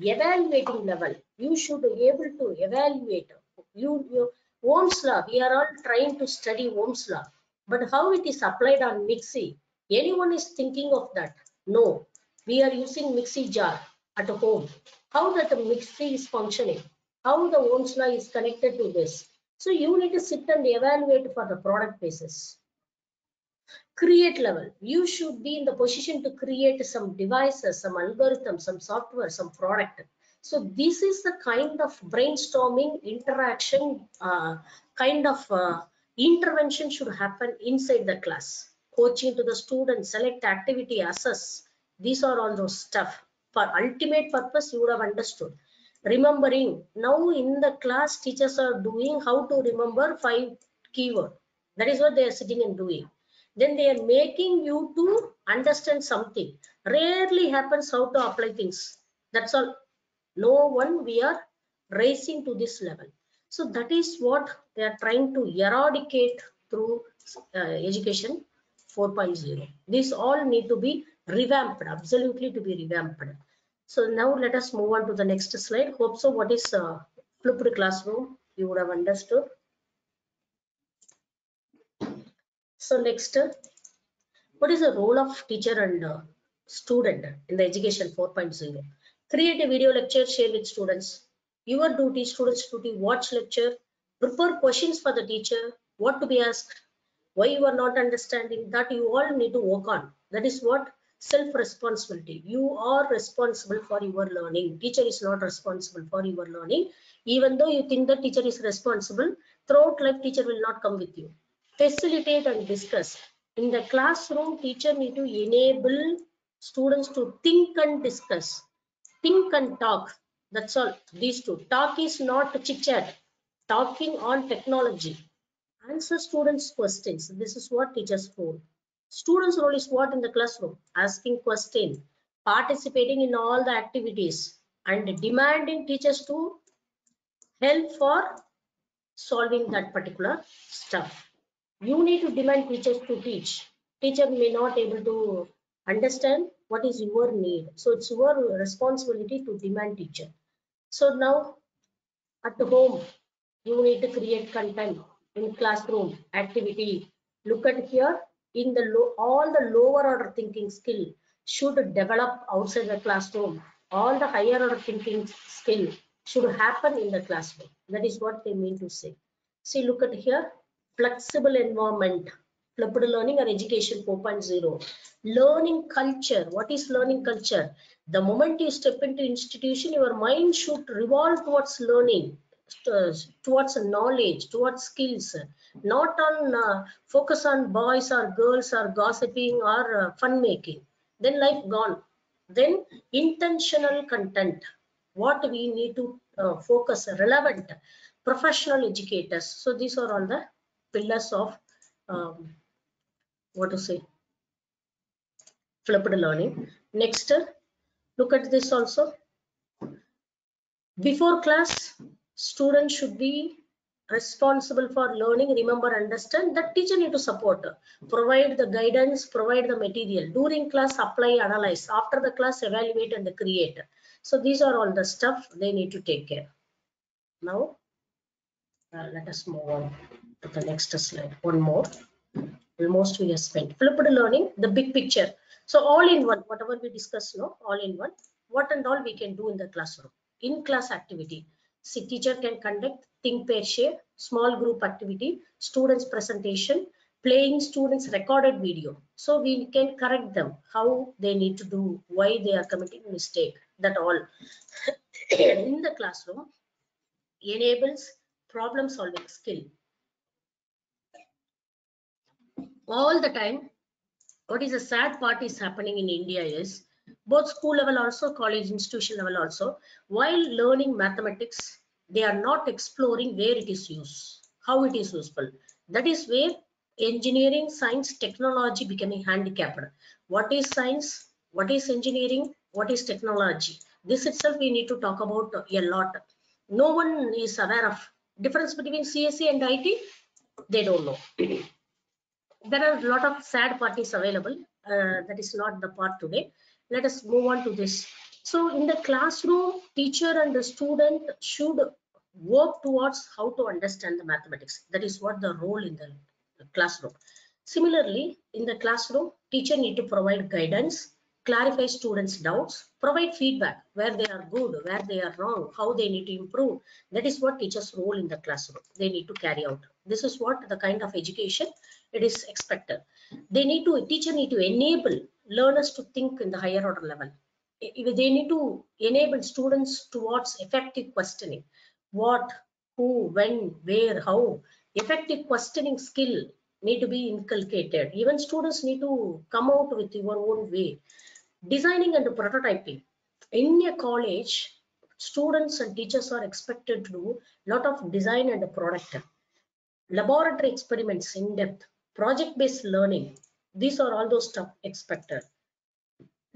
evaluating level. You should be able to evaluate. You, you Ohm's law, we are all trying to study Ohm's law, but how it is applied on Mixi, Anyone is thinking of that? No, we are using Mixi jar at home. How that the Mixie is functioning? How the Ohm's law is connected to this? So you need to sit and evaluate for the product basis. Create level. You should be in the position to create some devices, some algorithm, some software, some product. So this is the kind of brainstorming, interaction, uh, kind of uh, intervention should happen inside the class. Coaching to the student, select activity, assess. These are all those stuff. For ultimate purpose, you would have understood remembering. Now in the class teachers are doing how to remember five keyword. That is what they are sitting and doing. Then they are making you to understand something. Rarely happens how to apply things. That's all. No one we are raising to this level. So that is what they are trying to eradicate through uh, education 4.0 these all need to be revamped absolutely to be revamped so now let us move on to the next slide. Hope so. What is uh, flipped classroom? You would have understood. So next, what is the role of teacher and uh, student in the education 4.0? Create a video lecture, share with students. Your duty, students' duty, watch lecture, prepare questions for the teacher, what to be asked, why you are not understanding, that you all need to work on. That is what self responsibility you are responsible for your learning. Teacher is not responsible for your learning. Even though you think the teacher is responsible throughout life teacher will not come with you. Facilitate and discuss. In the classroom teacher need to enable students to think and discuss. Think and talk. That's all. These two. Talk is not chit chat talking on technology. Answer students questions. This is what teachers hold Students' role is what in the classroom? Asking question, participating in all the activities and demanding teachers to help for solving that particular stuff. You need to demand teachers to teach. Teacher may not able to understand what is your need. So it's your responsibility to demand teacher. So now at home, you need to create content in classroom activity. Look at here, in the low, all the lower order thinking skill should develop outside the classroom. All the higher order thinking skill should happen in the classroom. That is what they mean to say. See, look at here, flexible environment, flipped learning or education 4.0. Learning culture. What is learning culture? The moment you step into institution, your mind should revolve towards learning towards knowledge, towards skills, not on uh, focus on boys or girls or gossiping or uh, fun making. Then life gone. Then intentional content. What we need to uh, focus relevant professional educators. So these are all the pillars of um, what to say flipped learning. Next, Look at this also. Before class, students should be responsible for learning, remember, understand. That teacher need to support, provide the guidance, provide the material. During class, apply, analyze. After the class, evaluate and create. So these are all the stuff they need to take care. Now, uh, let us move on to the next slide. One more. Almost we have spent. Flipped learning, the big picture. So all in one, whatever we discuss now, all in one. What and all we can do in the classroom. In class activity. Teacher can conduct think pair share, small group activity, students presentation, playing students recorded video. So we can correct them, how they need to do, why they are committing mistake, that all. in the classroom, enables problem solving skill. All the time, what is the sad part is happening in India is both school level also, college institution level also, while learning mathematics, they are not exploring where it is used, how it is useful. That is where engineering, science, technology becoming handicapped. What is science? What is engineering? What is technology? This itself we need to talk about a lot. No one is aware of difference between CSE and IT. They don't know. there are a lot of sad parties available. Uh, that is not the part today. Let us move on to this. So in the classroom, teacher and the student should work towards how to understand the mathematics. That is what the role in the classroom. Similarly, in the classroom, teacher need to provide guidance, clarify students' doubts, provide feedback where they are good, where they are wrong, how they need to improve. That is what teacher's role in the classroom. They need to carry out. This is what the kind of education it is expected. They need to, teacher need to enable learners to think in the higher order level. They need to enable students towards effective questioning. What, who, when, where, how. Effective questioning skill need to be inculcated. Even students need to come out with your own way. Designing and prototyping. In a college, students and teachers are expected to do a lot of design and product. Laboratory experiments in depth, project-based learning. These are all those stuff expected.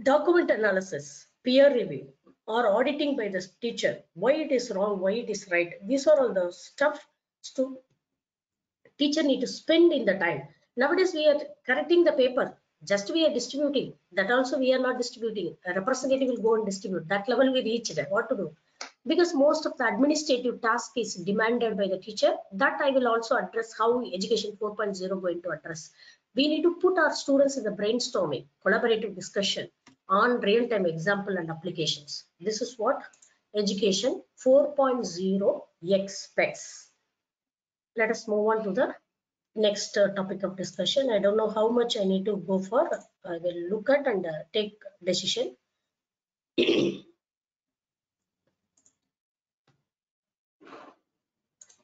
Document analysis, peer review, or auditing by the teacher. Why it is wrong, why it is right. These are all the stuff to teacher need to spend in the time. Nowadays we are correcting the paper. Just we are distributing. That also we are not distributing. A representative will go and distribute. That level we reached. What to do? Because most of the administrative task is demanded by the teacher. That I will also address how Education 4.0 going to address. We need to put our students in the brainstorming, collaborative discussion on real-time example and applications. This is what Education 4.0 expects let us move on to the next uh, topic of discussion. I don't know how much I need to go for. I will look at and uh, take decision.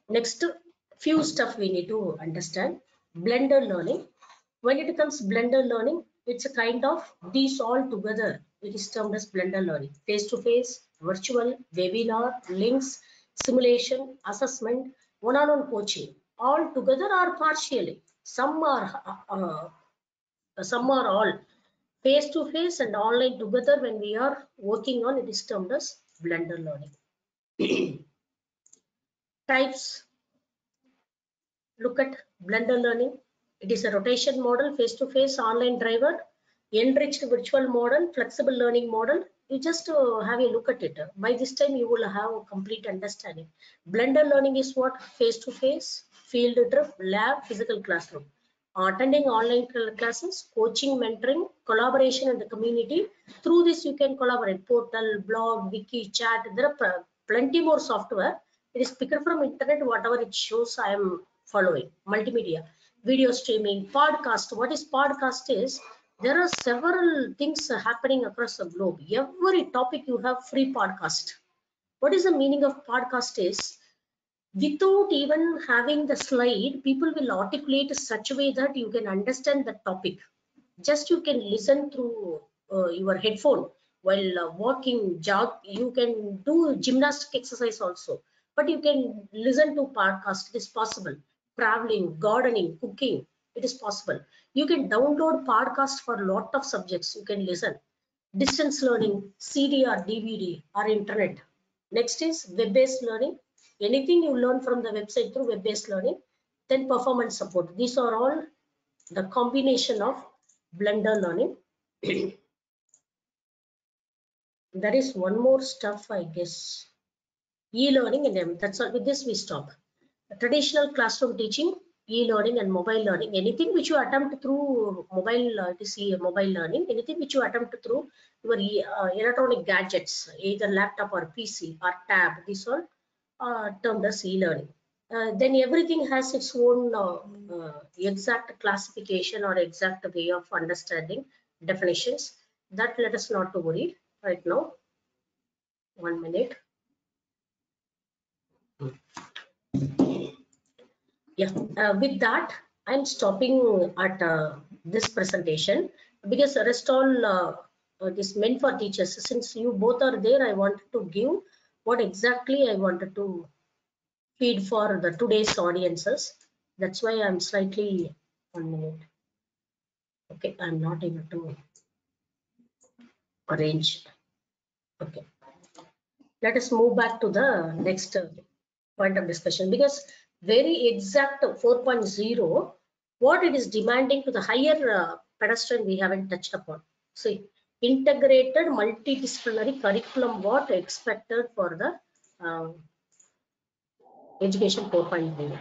next, few stuff we need to understand. Blended learning. When it comes blended learning, it's a kind of these all together. It is termed as blended learning. Face-to-face, -face, virtual, webinar, links, simulation, assessment, one-on-one coaching all together or partially some are uh, some are all face to face and online together when we are working on it is termed as blended learning types look at blended learning it is a rotation model face to face online driver enriched virtual model flexible learning model you just uh, have a look at it. By this time, you will have a complete understanding. Blended learning is what? Face-to-face, field trip, lab, physical classroom. Attending online classes, coaching, mentoring, collaboration in the community. Through this, you can collaborate. Portal, blog, wiki, chat. There are plenty more software. It is picked from internet, whatever it shows, I am following. Multimedia, video streaming, podcast. What is podcast is there are several things happening across the globe. Every topic you have free podcast. What is the meaning of podcast is without even having the slide, people will articulate such a way that you can understand the topic. Just you can listen through uh, your headphone while uh, walking, jog. You can do gymnastic exercise also, but you can listen to podcast. It is possible. Traveling, gardening, cooking, it is possible you can download podcasts for a lot of subjects you can listen distance learning, CD or DVD or internet. Next is web-based learning. Anything you learn from the website through web-based learning. Then performance support. These are all the combination of blended learning. there is one more stuff, I guess. E-learning and then that's all. With this, we stop. Traditional classroom teaching, e-learning and mobile learning. Anything which you attempt through mobile, uh, to see mobile learning, anything which you attempt through your uh, electronic gadgets, either laptop or PC or tab, these all uh, termed as e-learning. Uh, then everything has its own uh, uh, exact classification or exact way of understanding definitions. That let us not to worry right now. One minute. Yeah, uh, with that, I'm stopping at uh, this presentation because rest all uh, uh, is meant for teachers. Since you both are there, I wanted to give what exactly I wanted to feed for the today's audiences. That's why I'm slightly one minute. Okay, I'm not able to arrange. Okay, let us move back to the next point of discussion because very exact 4.0 what it is demanding to the higher uh, pedestrian we haven't touched upon. See integrated multidisciplinary curriculum what expected for the uh, education 4.0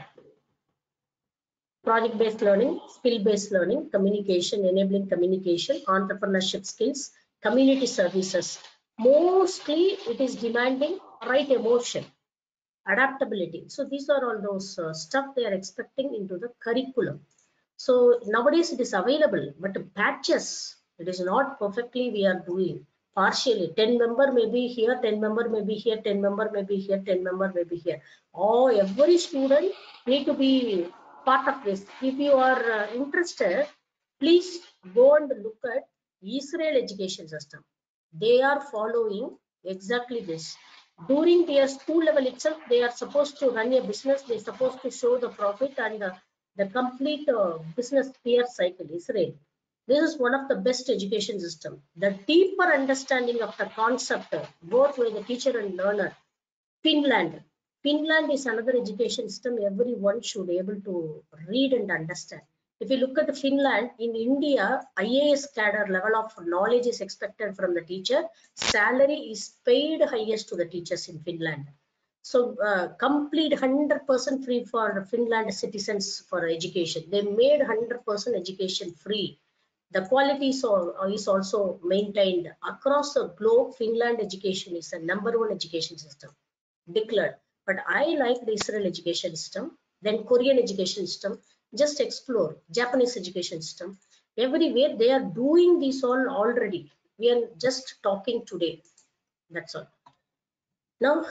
project based learning skill based learning communication enabling communication entrepreneurship skills community services. Mostly it is demanding right emotion adaptability. So these are all those uh, stuff they are expecting into the curriculum. So nowadays it is available but batches it is not perfectly we are doing. Partially 10 member may be here 10 member may be here 10 member may be here 10 member may be here. Oh every student need to be part of this. If you are uh, interested please go and look at israel education system. They are following exactly this during their school level itself they are supposed to run a business. They're supposed to show the profit and uh, the complete uh, business peer cycle is israel this is one of the best education system. The deeper understanding of the concept both by the teacher and learner finland. Finland is another education system everyone should be able to read and understand if you look at Finland, in India, IAS cadre level of knowledge is expected from the teacher. Salary is paid highest to the teachers in Finland. So uh, complete 100% free for Finland citizens for education. They made 100% education free. The quality is, is also maintained across the globe. Finland education is the number one education system declared. But I like the Israel education system, then Korean education system, just explore japanese education system. Everywhere they are doing this all already. We are just talking today. That's all. Now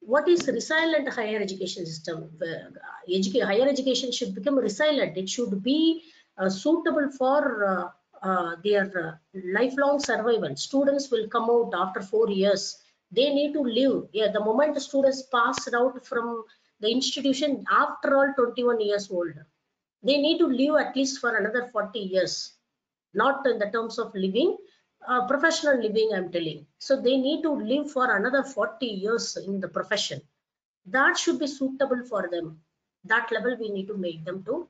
what is resilient higher education system? Uh, higher education should become resilient. It should be uh, suitable for uh, uh, their uh, lifelong survival. Students will come out after four years. They need to live. Yeah the moment the students passed out from the institution after all 21 years old they need to live at least for another 40 years not in the terms of living uh, professional living i'm telling. So they need to live for another 40 years in the profession. That should be suitable for them. That level we need to make them to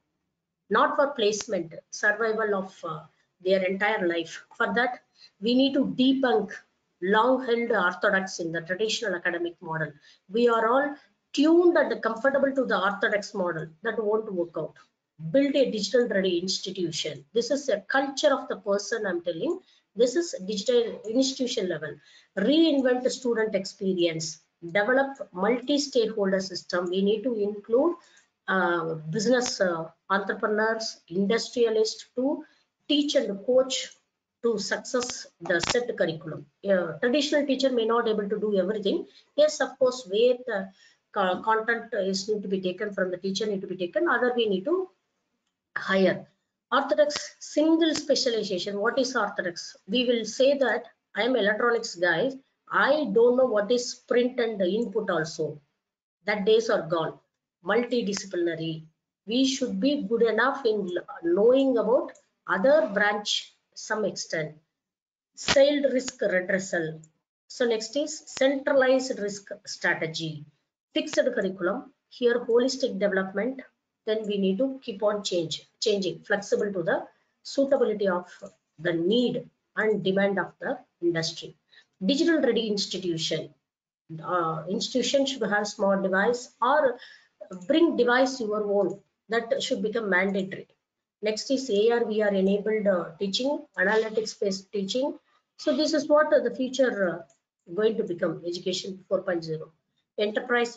not for placement survival of uh, their entire life. For that we need to debunk long held orthodox in the traditional academic model. We are all tuned and comfortable to the orthodox model. That won't work out build a digital ready institution. This is a culture of the person i'm telling. This is digital institution level. Reinvent the student experience. Develop multi stakeholder system. We need to include uh, business uh, entrepreneurs industrialists to teach and coach to success the set curriculum. Yeah, traditional teacher may not able to do everything. Yes of course where the content is need to be taken from the teacher need to be taken. Other we need to higher orthodox single specialization what is orthodox we will say that i am electronics guy i don't know what is print and input also that days are gone multidisciplinary we should be good enough in knowing about other branch some extent Child risk redressal. So next is centralized risk strategy. Fixed curriculum. Here holistic development. Then we need to keep on change, changing, flexible to the suitability of the need and demand of the industry. Digital ready institution. Uh, institution should have smart device or bring device your own that should become mandatory next is ar vr enabled uh, teaching analytics based teaching so this is what uh, the future uh, going to become education 4.0 Enterprise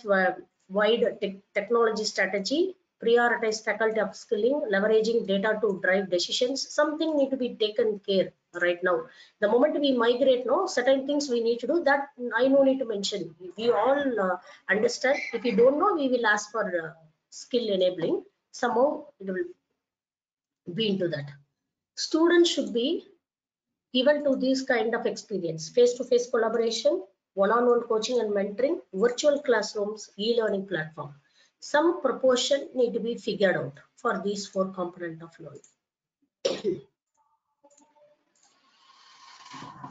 wide tech- technology strategy prioritize faculty upskilling leveraging data to drive decisions. Something need to be taken care right now. The moment we migrate no certain things we need to do that i no need to mention. We all uh, understand. If you don't know we will ask for uh, skill enabling. Somehow it will be into that. Students should be given to this kind of experience. Face-to-face collaboration one-on-one coaching and mentoring virtual classrooms e-learning platform some proportion need to be figured out for these four component of learning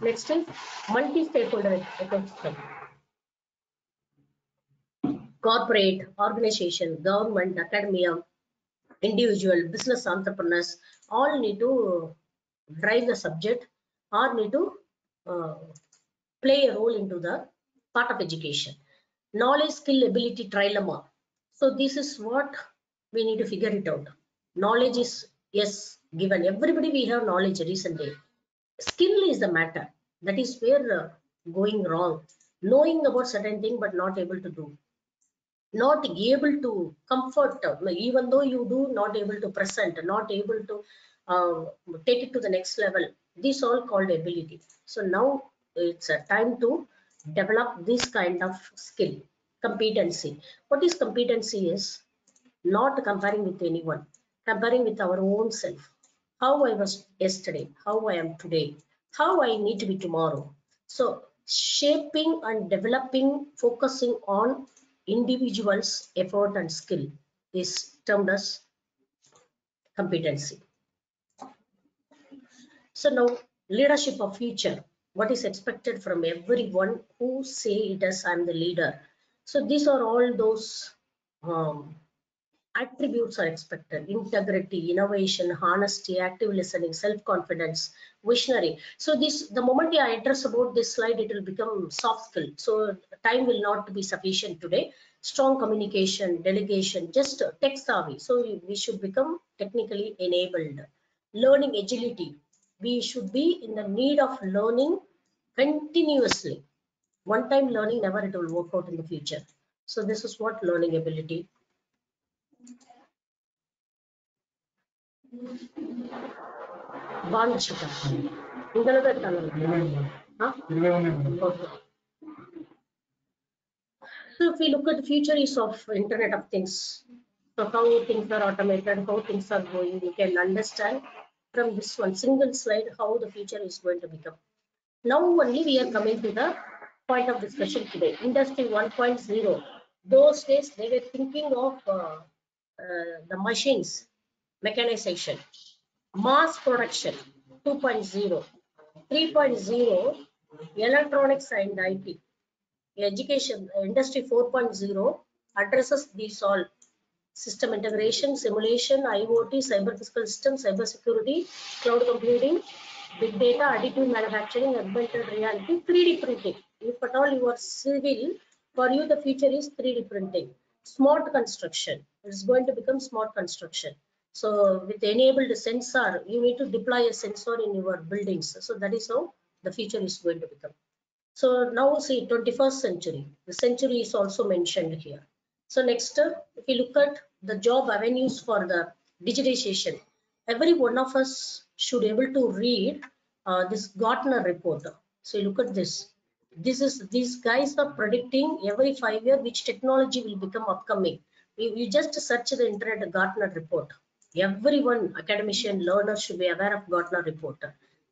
next is multi-stakeholder ecosystem. Corporate organization government academia individual business entrepreneurs all need to drive the subject or need to uh, play a role into the part of education. Knowledge skill ability trilemma so this is what we need to figure it out. Knowledge is yes given. Everybody we have knowledge recently. Skill is the matter. That is where uh, going wrong. Knowing about certain thing but not able to do. Not able to comfort uh, even though you do not able to present not able to uh, take it to the next level. This all called ability. So now it's a time to develop this kind of skill competency. What is competency is not comparing with anyone comparing with our own self. How i was yesterday how i am today how i need to be tomorrow. So shaping and developing focusing on individuals effort and skill is termed as competency. So now leadership of future. What is expected from everyone who say it as i'm the leader so these are all those um, attributes are expected. Integrity innovation honesty active listening self-confidence visionary. So this the moment i address about this slide it will become soft skill. So time will not be sufficient today. Strong communication delegation just tech savvy. So we should become technically enabled. Learning agility. We should be in the need of learning continuously one time learning never it will work out in the future so this is what learning ability ಬಾಂಚಿತ ಇಂದಲದ channel ಹಾ Okay. So if we look at the future is of Internet of Things, so how things are automated, how things are going, we can understand from this one single slide how the future is going to become. Now only we are coming to the point of discussion today. Industry 1.0. Those days they were thinking of uh, uh, the machines, mechanization, mass production 2.0, 3.0, electronics and IT education industry 4.0 addresses these all system integration simulation iot cyber physical system cyber security cloud computing big data additive manufacturing augmented reality 3d printing if at all you are civil for you the future is 3d printing smart construction it's going to become smart construction so with enabled sensor you need to deploy a sensor in your buildings so that is how the future is going to become so now see 21st century, the century is also mentioned here. So next, if you look at the job avenues for the digitization, every one of us should able to read uh, this Gartner report. So you look at this. This is these guys are predicting every five year which technology will become upcoming. You, you just search the internet Gartner report. Everyone, academician, learner should be aware of Gartner report.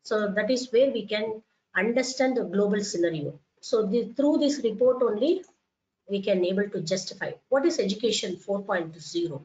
So that is where we can understand the global scenario. So the, through this report only, we can able to justify what is education 4.0.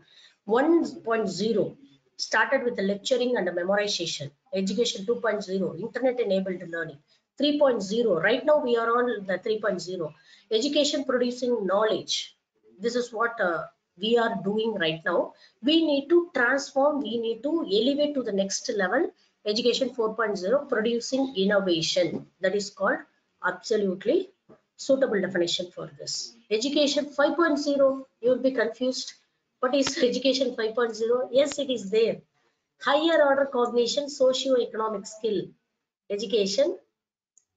1.0 started with the lecturing and the memorization. education 2.0, internet enabled learning. 3.0, right now we are on the 3.0, education producing knowledge. This is what uh, we are doing right now. We need to transform, we need to elevate to the next level, education 4.0, producing innovation. That is called absolutely suitable definition for this. Education 5.0, you will be confused. What is education 5.0? Yes, it is there. Higher order cognition, socio-economic skill. Education,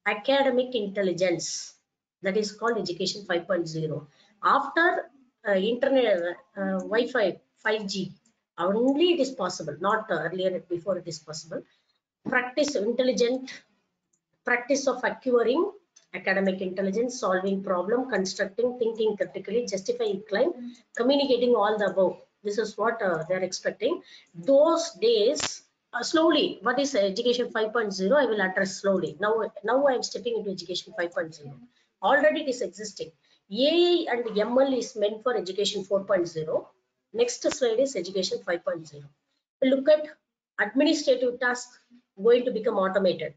academic intelligence. That is called education 5.0. After uh, internet, uh, Wi-Fi, 5G, only it is possible, not uh, earlier, before it is possible. Practice intelligent, practice of acquiring academic intelligence, solving problem, constructing, thinking critically, justifying claim, communicating all the above. This is what uh, they're expecting. Those days, uh, slowly, what is education 5.0? I will address slowly. Now, now I am stepping into education 5.0. Already it is existing. AI and ML is meant for education 4.0. Next slide is education 5.0. Look at administrative tasks going to become automated.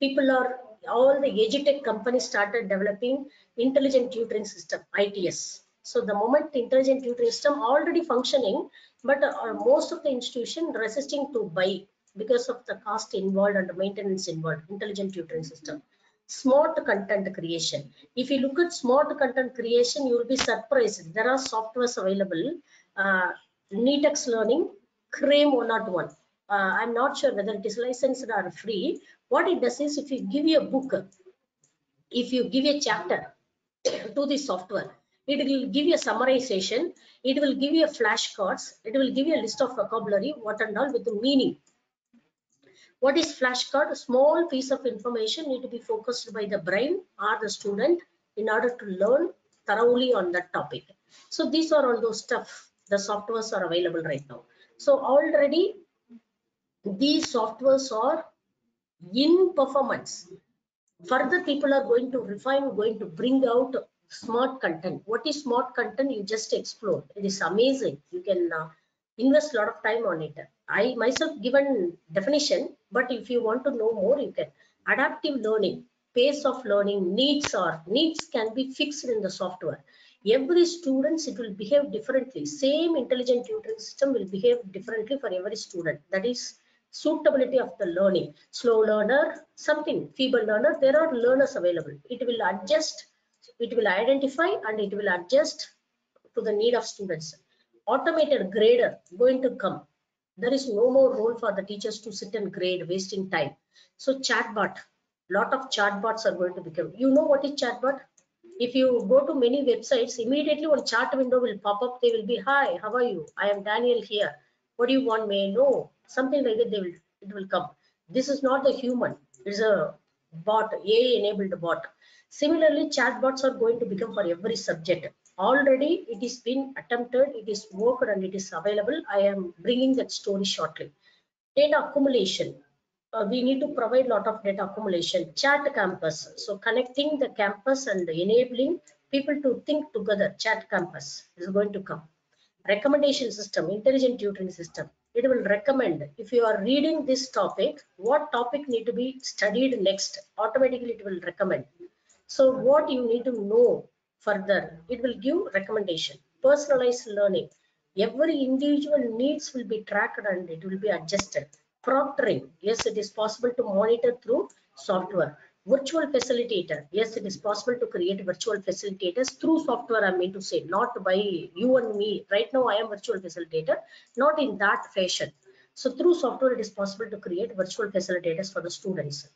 People are all the edutech companies started developing intelligent tutoring system its so the moment intelligent tutoring system already functioning but uh, most of the institution resisting to buy because of the cost involved and the maintenance involved intelligent tutoring system. Smart content creation. If you look at smart content creation you will be surprised. There are softwares available uh, netex learning Cram101 uh, i'm not sure whether it is licensed or free. What it does is if you give you a book if you give a chapter to the software it will give you a summarization. It will give you a flashcards it will give you a list of vocabulary what and all with the meaning. What is flashcard a small piece of information need to be focused by the brain or the student in order to learn thoroughly on that topic. So these are all those stuff the softwares are available right now. So already these softwares are in performance. Further people are going to refine going to bring out smart content. What is smart content? You just explore. It is amazing. You can uh, invest a lot of time on it. I myself given definition but if you want to know more you can. Adaptive learning pace of learning needs or needs can be fixed in the software. Every students it will behave differently. Same intelligent tutoring system will behave differently for every student. That is suitability of the learning. Slow learner something feeble learner there are learners available. It will adjust it will identify and it will adjust to the need of students. Automated grader going to come. There is no more role for the teachers to sit and grade wasting time. So chatbot lot of chatbots are going to become. You know what is chatbot? If you go to many websites immediately one chat window will pop up. They will be hi how are you? I am daniel here. What do you want? May know? Something like that they will it will come. This is not the human. It's a bot ai enabled bot. Similarly chatbots are going to become for every subject. Already it is been attempted it is worked and it is available. I am bringing that story shortly. Data accumulation. Uh, we need to provide lot of data accumulation. Chat campus. So connecting the campus and enabling people to think together. Chat campus is going to come. Recommendation system intelligent tutoring system it will recommend if you are reading this topic what topic need to be studied next automatically it will recommend. So what you need to know further it will give recommendation. Personalized learning. Every individual needs will be tracked and it will be adjusted. Proctoring. Yes it is possible to monitor through software virtual facilitator. Yes it is possible to create virtual facilitators through software i mean to say not by you and me. Right now i am virtual facilitator not in that fashion. So through software it is possible to create virtual facilitators for the students.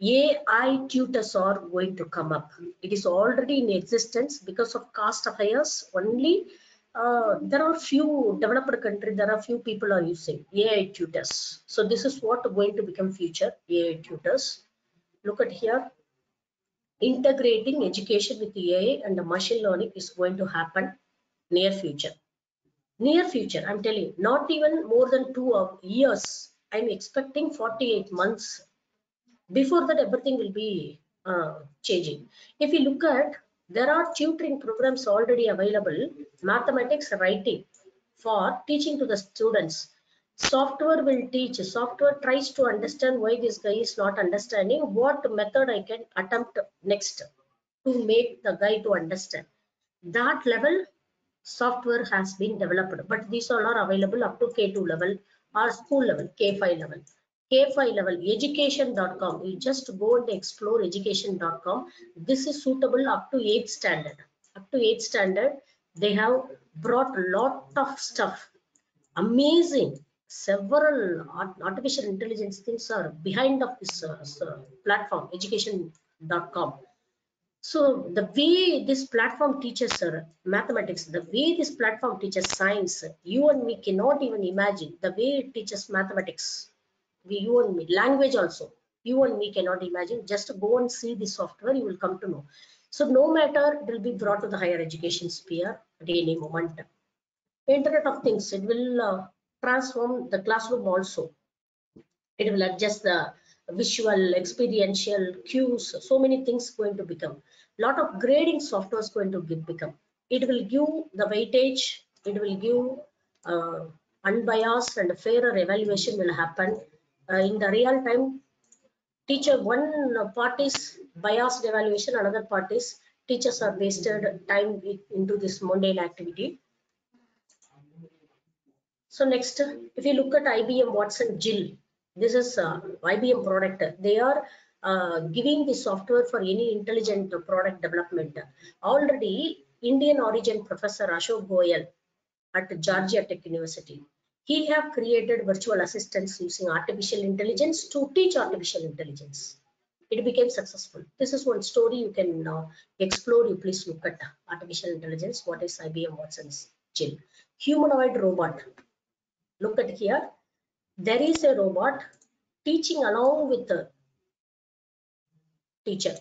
Ai tutors are going to come up. It is already in existence because of cost affairs only. Uh, there are few developed country there are few people are using ai tutors. So this is what going to become future ai tutors look at here. Integrating education with AI and the machine learning is going to happen near future. Near future i'm telling you not even more than two years. I'm expecting 48 months before that everything will be uh, changing. If you look at there are tutoring programs already available mathematics writing for teaching to the students software will teach. Software tries to understand why this guy is not understanding what method i can attempt next to make the guy to understand. That level software has been developed. But these all are available up to k2 level or school level k5 level. K5 level education.com you just go and explore education.com this is suitable up to 8th standard. Up to 8th standard they have brought a lot of stuff. Amazing several artificial intelligence things are behind of this uh, s- platform education.com so the way this platform teaches uh, mathematics the way this platform teaches science you and me cannot even imagine the way it teaches mathematics. We you and me language also you and me cannot imagine. Just go and see the software you will come to know. So no matter it will be brought to the higher education sphere at any moment. Internet of things it will uh, transform the classroom also. It will adjust the visual experiential cues. So many things going to become. Lot of grading software is going to be, become. It will give the weightage. It will give uh, unbiased and fairer evaluation will happen. Uh, in the real time teacher one part is biased evaluation another part is teachers are wasted time into this mundane activity so next, if you look at IBM Watson Jill, this is uh, IBM product. They are uh, giving the software for any intelligent product development. Already, Indian origin professor Ashok Goel at Georgia Tech University, he have created virtual assistants using artificial intelligence to teach artificial intelligence. It became successful. This is one story you can uh, explore. You please look at artificial intelligence. What is IBM Watson's Jill? Humanoid robot look at here. There is a robot teaching along with the teacher.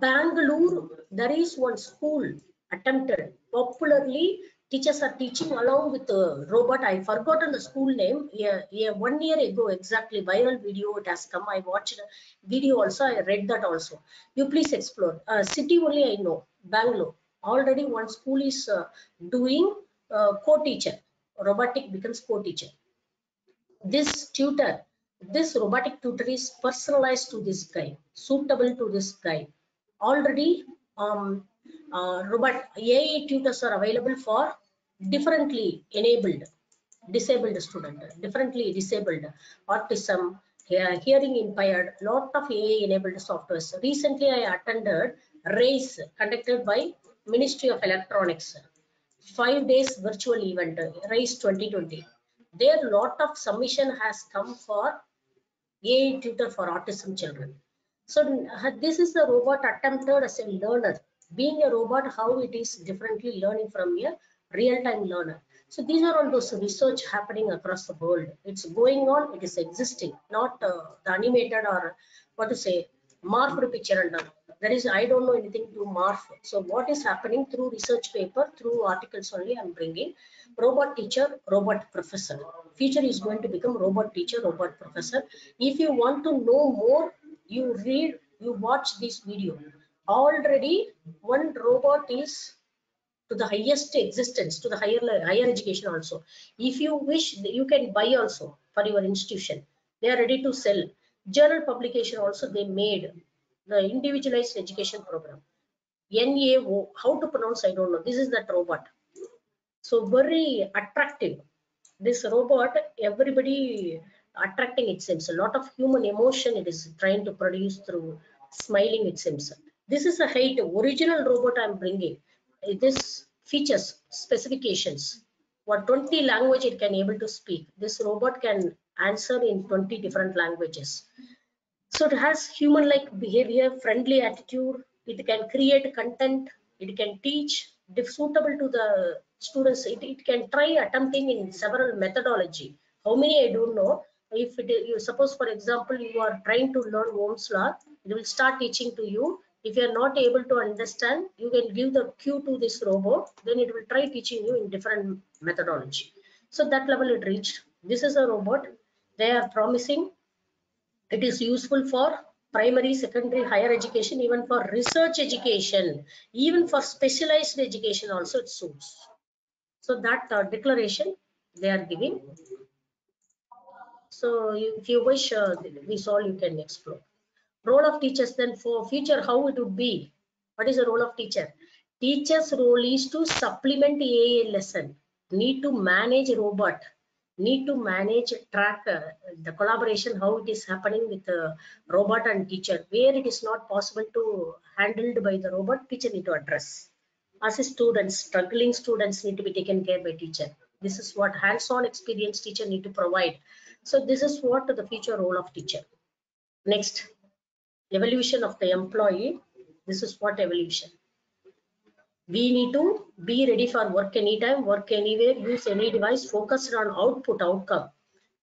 Bangalore there is one school attempted. Popularly teachers are teaching along with the robot. I forgotten the school name. Yeah, yeah one year ago exactly viral video it has come. I watched a video also. I read that also. You please explore. Uh, city only i know bangalore. Already one school is uh, doing uh, co-teacher robotic becomes co-teacher. This tutor this robotic tutor is personalized to this guy suitable to this guy. Already um uh, robot ai tutors are available for differently enabled disabled student differently disabled autism hearing impaired lot of ai enabled softwares. Recently i attended RAISE conducted by ministry of electronics five days virtual event RAISE 2020 there a lot of submission has come for AI tutor for autism children. So uh, this is the robot attempted as a learner. Being a robot, how it is differently learning from a real-time learner. So these are all those research happening across the world. It's going on, it is existing, not uh, the animated or what to say, morphed picture and all. There is, I don't know anything to morph. So what is happening through research paper, through articles only I'm bringing. Robot teacher, robot professor. Future is going to become robot teacher, robot professor. If you want to know more, you read, you watch this video. Already one robot is to the highest existence, to the higher higher education also. If you wish, you can buy also for your institution. They are ready to sell. Journal publication also they made the individualized education program. NAO, how to pronounce, I don't know. This is that robot. So very attractive. This robot, everybody attracting it seems. A lot of human emotion it is trying to produce through smiling it seems. This is a height, original robot I'm bringing. This features, specifications. What 20 language it can able to speak. This robot can answer in 20 different languages. So it has human-like behavior, friendly attitude. It can create content. It can teach suitable to the students. It, it can try attempting in several methodology. How many I don't know. If it you suppose, for example, you are trying to learn Ohm's law, it will start teaching to you. If you are not able to understand, you can give the cue to this robot. Then it will try teaching you in different methodology. So that level it reached. This is a robot. They are promising it is useful for primary, secondary, higher education, even for research education, even for specialized education also it suits. So that uh, declaration they are giving. So if you wish, uh, this all you can explore. Role of teachers then for future, how it would be? What is the role of teacher? Teacher's role is to supplement AA lesson, need to manage robot, need to manage track uh, the collaboration, how it is happening with the robot and teacher. Where it is not possible to handled by the robot, teacher need to address. As students, struggling students need to be taken care by teacher. This is what hands-on experience teacher need to provide. So this is what the future role of teacher. Next, evolution of the employee. This is what evolution. We need to be ready for work anytime, work anywhere, use any device, focused on output outcome.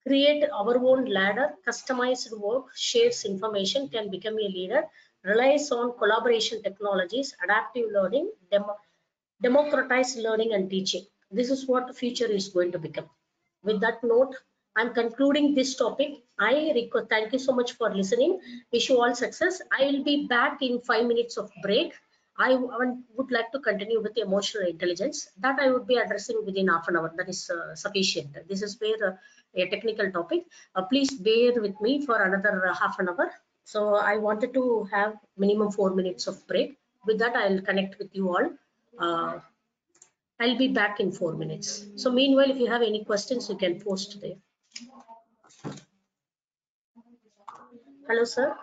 Create our own ladder, customized work, shares information, can become a leader, relies on collaboration technologies, adaptive learning, demo, democratized learning and teaching. This is what the future is going to become. With that note, I'm concluding this topic. I thank you so much for listening. Wish you all success. I will be back in five minutes of break. I would like to continue with emotional intelligence that I would be addressing within half an hour. That is uh, sufficient. This is where uh, a technical topic. Uh, please bear with me for another uh, half an hour. So I wanted to have minimum four minutes of break. With that, I'll connect with you all. Uh, I'll be back in four minutes. So meanwhile, if you have any questions, you can post there. Hello, sir.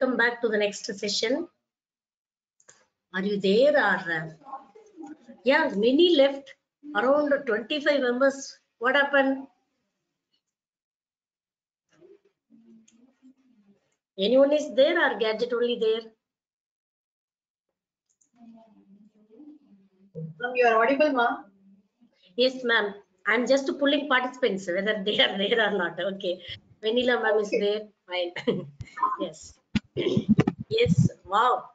Come back to the next session. Are you there or? uh, Yeah, many left, around 25 members. What happened? Anyone is there or gadget only there? Ma'am, you are audible, ma'am. Yes, ma'am. I'm just pulling participants, whether they are there or not. Okay. Vanilla ma'am is there. Fine. yes. Yes. Wow.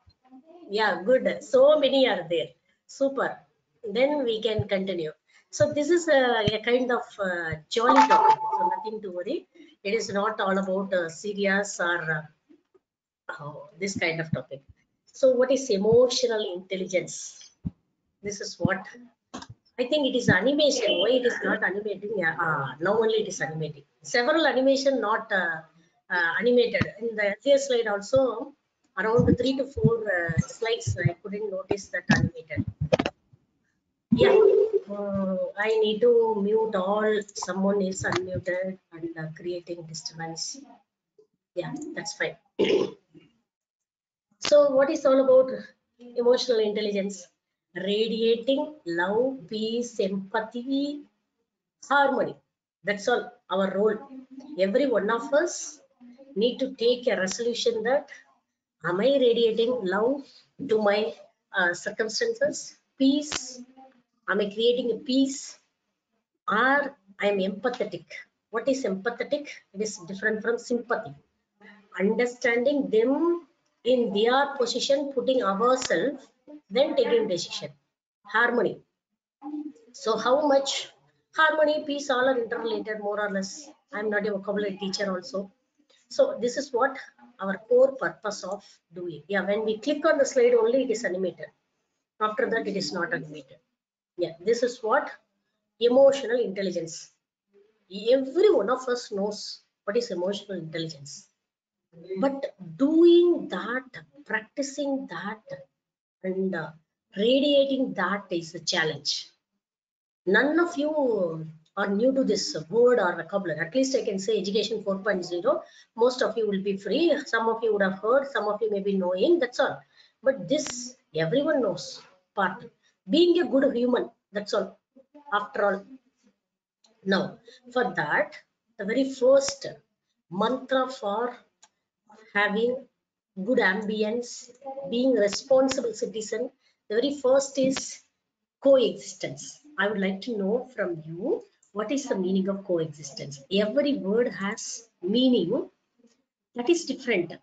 Yeah, good. So many are there. Super. Then we can continue. So this is a, a kind of uh, jolly topic. So nothing to worry. It is not all about uh, serious or uh, this kind of topic. So what is emotional intelligence? This is what I think it is animation. Why it is not animating? Yeah, ah, now only it is animating. Several animation not uh, animated. In the earlier slide also, around three to four uh, slides, I couldn't notice that animated. Yeah, uh, I need to mute all. Someone is unmuted and uh, creating disturbance. Yeah, that's fine. so what is all about emotional intelligence? radiating love, peace, empathy, harmony. That's all our role. Every one of us need to take a resolution that am I radiating love to my uh, circumstances, peace? Am I creating a peace? Or I am empathetic. What is empathetic? It is different from sympathy. Understanding them in their position, putting ourselves then taking decision harmony so how much harmony peace all are interrelated more or less i'm not a vocabulary teacher also so this is what our core purpose of doing. Yeah when we click on the slide only it is animated. After that it is not animated. Yeah this is what emotional intelligence. Every one of us knows what is emotional intelligence. But doing that practicing that and uh, radiating that is a challenge. None of you are new to this word or vocabulary. At least I can say education 4.0. Most of you will be free. Some of you would have heard, some of you may be knowing, that's all. But this, everyone knows part. Being a good human, that's all. After all. Now, for that, the very first mantra for having good ambience, being a responsible citizen. The very first is coexistence. I would like to know from you what is the meaning of coexistence. Every word has meaning that is different.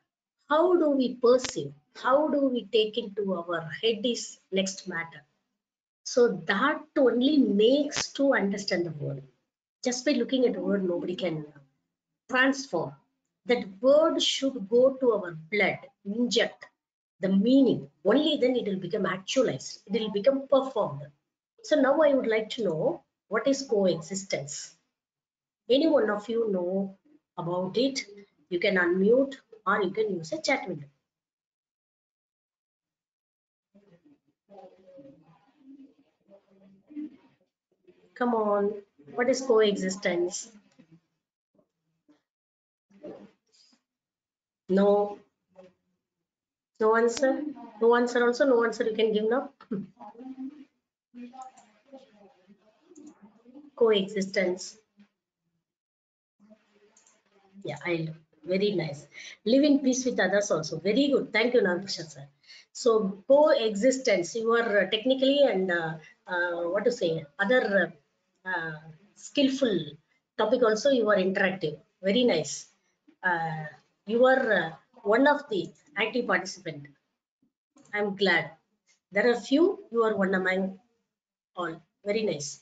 How do we perceive? How do we take into our head is next matter. So that only makes to understand the word. Just by looking at word, nobody can transform that word should go to our blood, inject the meaning. Only then it will become actualized. It will become performed. So now I would like to know what is coexistence. Any one of you know about it? You can unmute or you can use a chat window. Come on, what is coexistence? No. No answer? No answer also? No answer you can give now? Coexistence. Yeah, I very nice. Live in peace with others also. Very good. Thank you, Nankrishna sir. So coexistence, you are uh, technically and uh, uh, what to say, other uh, skillful topic also you are interactive. Very nice. Uh, you are uh, one of the active participant. I'm glad. There are few, you are one among all. Very nice.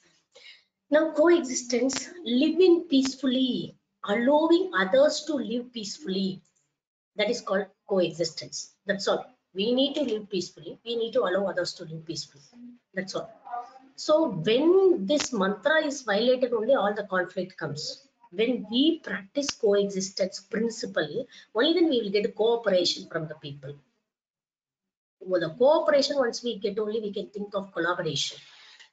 Now coexistence, living peacefully, allowing others to live peacefully. That is called coexistence. That's all. We need to live peacefully. We need to allow others to live peacefully. That's all. So when this mantra is violated, only all the conflict comes when we practice coexistence principle, only then we will get cooperation from the people. With the cooperation, once we get only, we can think of collaboration.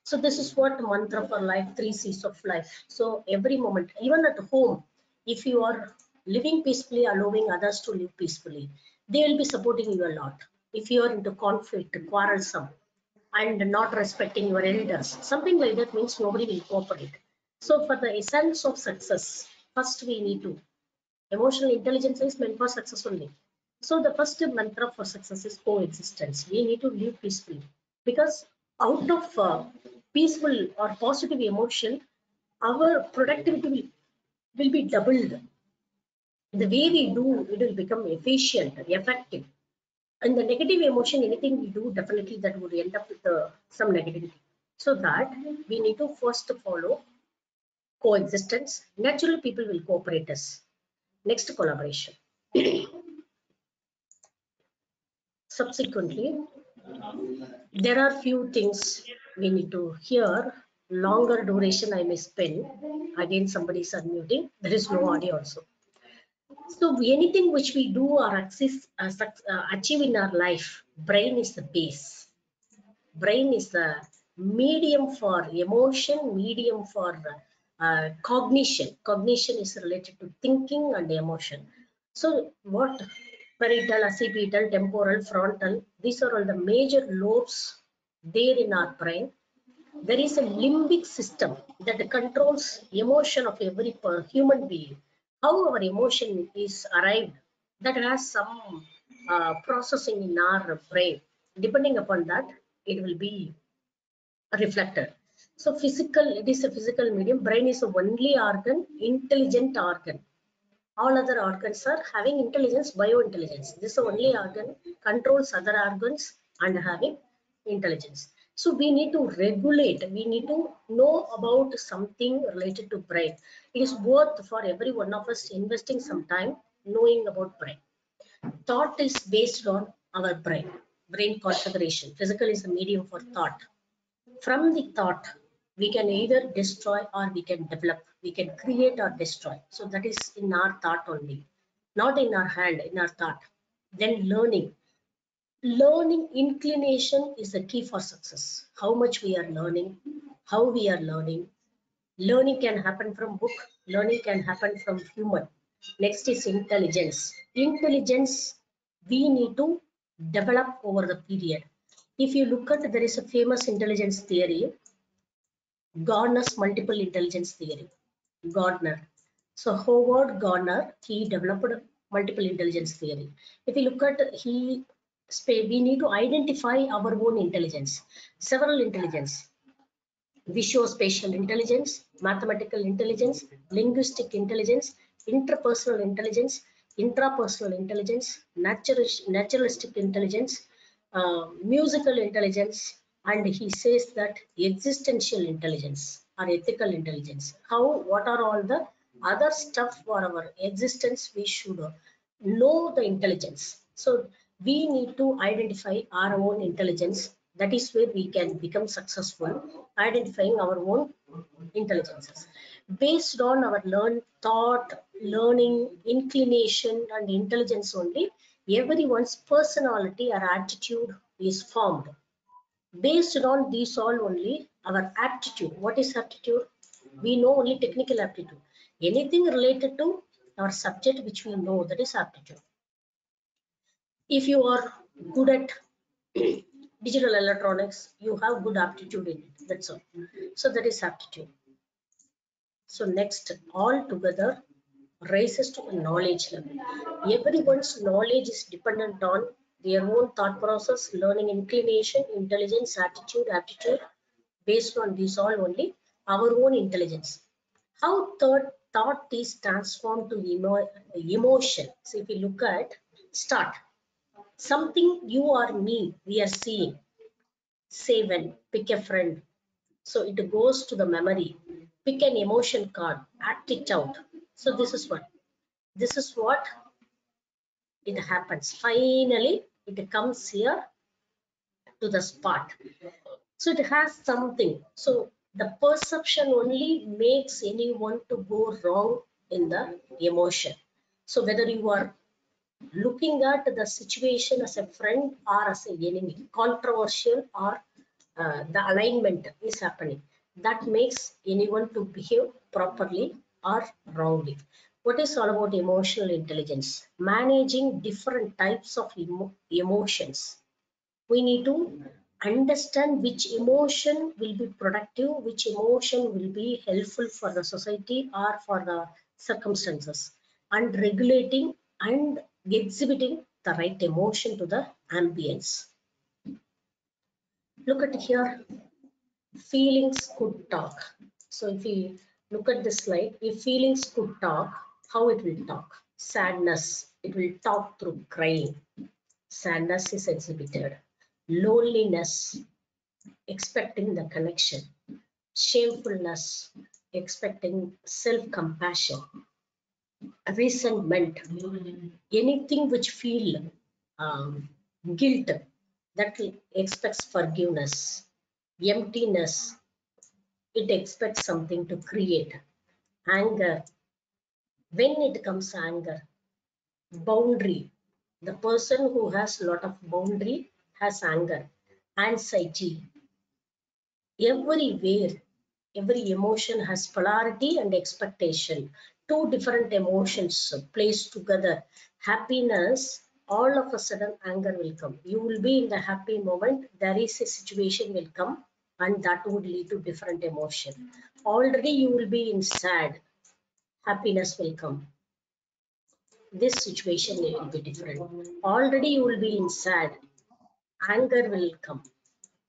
So this is what mantra for life, three C's of life. So every moment, even at home, if you are living peacefully, allowing others to live peacefully, they will be supporting you a lot. If you are into conflict, quarrelsome, and not respecting your elders, something like that means nobody will cooperate. So for the essence of success, first we need to, emotional intelligence is meant for success only. So the first mantra for success is coexistence. We need to live peacefully because out of uh, peaceful or positive emotion, our productivity will, will be doubled. The way we do, it will become efficient, effective. And the negative emotion, anything we do, definitely that would end up with uh, some negativity. So that we need to first follow coexistence. Natural people will cooperate us. Next collaboration. Subsequently, there are few things we need to hear. Longer duration I may spend. Again, somebody is unmuting. There is no audio also. So anything which we do or access, uh, uh, achieve in our life, brain is the base. Brain is the medium for emotion, medium for uh, cognition. Cognition is related to thinking and emotion. So what parietal, occipital, temporal, frontal, these are all the major lobes there in our brain. There is a limbic system that controls emotion of every human being. How our emotion is arrived, that has some uh, processing in our brain. Depending upon that, it will be reflected. So physical, it is a physical medium. Brain is the only organ, intelligent organ. All other organs are having intelligence, biointelligence. This only organ, controls other organs and having intelligence. So we need to regulate, we need to know about something related to brain. It is worth for every one of us investing some time knowing about brain. Thought is based on our brain, brain configuration. Physical is the medium for thought. From the thought, we can either destroy or we can develop. We can create or destroy. So that is in our thought only, not in our hand, in our thought. Then learning. Learning inclination is the key for success. How much we are learning how we are learning. Learning can happen from book learning can happen from human. Next is intelligence. Intelligence we need to develop over the period. If you look at there is a famous intelligence theory gardner's multiple intelligence theory gardner. So howard gardner he developed multiple intelligence theory. If you look at he we need to identify our own intelligence, several intelligence, visuospatial intelligence, mathematical intelligence, linguistic intelligence, interpersonal intelligence, intrapersonal intelligence, naturalistic intelligence, uh, musical intelligence, and he says that existential intelligence or ethical intelligence. How, what are all the other stuff for our existence we should know the intelligence. So we need to identify our own intelligence. That is where we can become successful, identifying our own intelligences. Based on our learn thought, learning, inclination, and intelligence only, everyone's personality or attitude is formed. Based on these all only, our aptitude. What is aptitude? We know only technical aptitude. Anything related to our subject which we know, that is aptitude if you are good at digital electronics, you have good aptitude in it. That's all. So that is aptitude. So next, all together raises to a knowledge level. Everyone's knowledge is dependent on their own thought process, learning inclination, intelligence, attitude, aptitude. Based on this all only, our own intelligence. How thought, thought is transformed to emo emotion. So if you look at start, something you or me we are seeing. Save and pick a friend. So it goes to the memory. Pick an emotion card act it out. So this is what. This is what it happens. Finally it comes here to the spot so it has something so the perception only makes anyone to go wrong in the emotion so whether you are looking at the situation as a friend or as an enemy, controversial or uh, the alignment is happening. That makes anyone to behave properly or wrongly. what is all about emotional intelligence managing different types of emo emotions we need to understand which emotion will be productive which emotion will be helpful for the society or for the circumstances. And regulating and exhibiting the right emotion to the ambience. Look at here. Feelings could talk. So if we look at this slide if feelings could talk how it will talk? Sadness. It will talk through crying. Sadness is exhibited loneliness expecting the connection. Shamefulness expecting self-compassion. Resentment anything which feel um, guilt that expects forgiveness emptiness it expects something to create. Anger when it comes anger boundary. The person who has lot of boundary has anger anxiety everywhere every emotion has polarity and expectation. Two different emotions placed together. Happiness all of a sudden anger will come. You will be in the happy moment. There is a situation will come and that would lead to different emotion. Already you will be in sad. Happiness will come. This situation will be different. Already you will be in sad anger will come.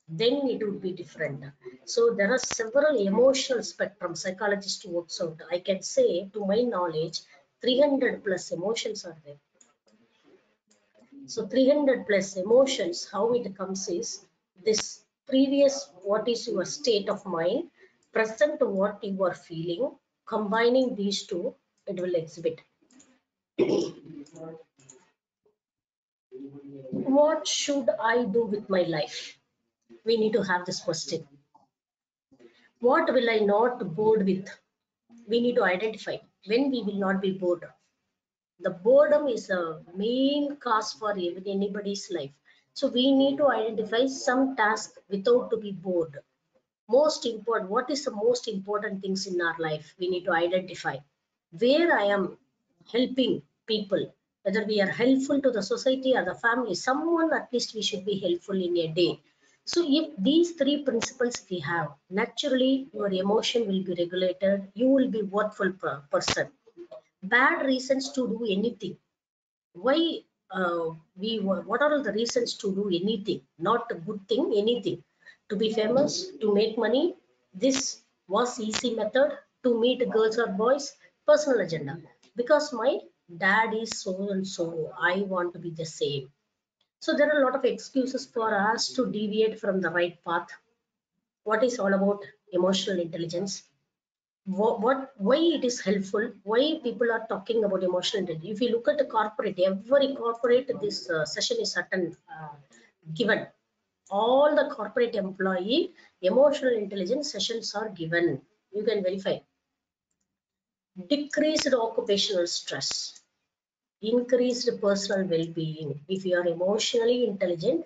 Then it would be different. So there are several emotional spectrum psychologist works out. I can say to my knowledge 300 plus emotions are there. So 300 plus emotions how it comes is this previous what is your state of mind present what you are feeling combining these two it will exhibit what should i do with my life? We need to have this question. What will i not bored with? We need to identify when we will not be bored. The boredom is a main cause for anybody's life. So we need to identify some task without to be bored. Most important what is the most important things in our life? We need to identify where i am helping people whether we are helpful to the society or the family someone at least we should be helpful in a day. So if these three principles we have naturally your emotion will be regulated you will be worthful per person. Bad reasons to do anything. Why uh, we what are all the reasons to do anything? Not a good thing anything. To be famous to make money this was easy method. To meet girls or boys personal agenda. Because my dad is so and so i want to be the same. So there are a lot of excuses for us to deviate from the right path. What is all about emotional intelligence? What, what why it is helpful? Why people are talking about emotional intelligence? If you look at the corporate every corporate this uh, session is certain uh, given. All the corporate employee emotional intelligence sessions are given. You can verify decreased occupational stress increased personal well-being. If you are emotionally intelligent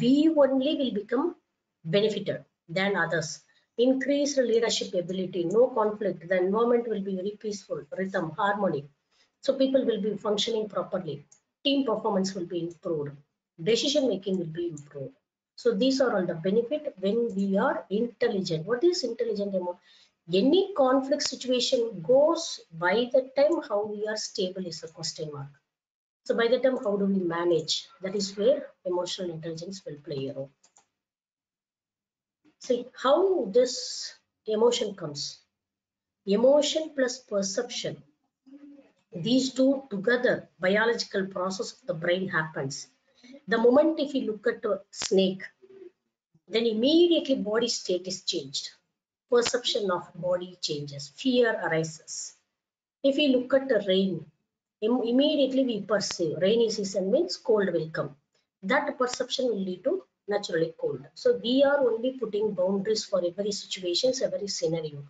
we only will become benefited than others. Increased leadership ability no conflict the environment will be very peaceful rhythm harmony. So people will be functioning properly. Team performance will be improved. Decision making will be improved. So these are all the benefit when we are intelligent. What is intelligent any conflict situation goes by the time how we are stable is a question mark. So by the time how do we manage? That is where emotional intelligence will play a role. See how this emotion comes? Emotion plus perception. These two together biological process of the brain happens. The moment if you look at a snake then immediately body state is changed perception of body changes. Fear arises. If we look at the rain immediately we perceive. Rainy season means cold will come. That perception will lead to naturally cold. So we are only putting boundaries for every situations every scenario.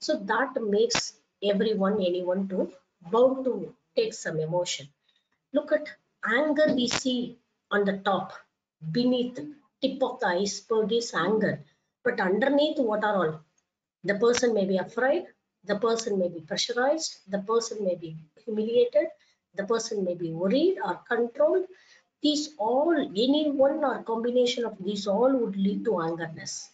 So that makes everyone anyone to bow to take some emotion. Look at anger we see on the top beneath tip of the iceberg is anger. But underneath what are all the person may be afraid The person may be pressurized, the person may be humiliated, the person may be worried or controlled. These all, any one or combination of these all would lead to angerness.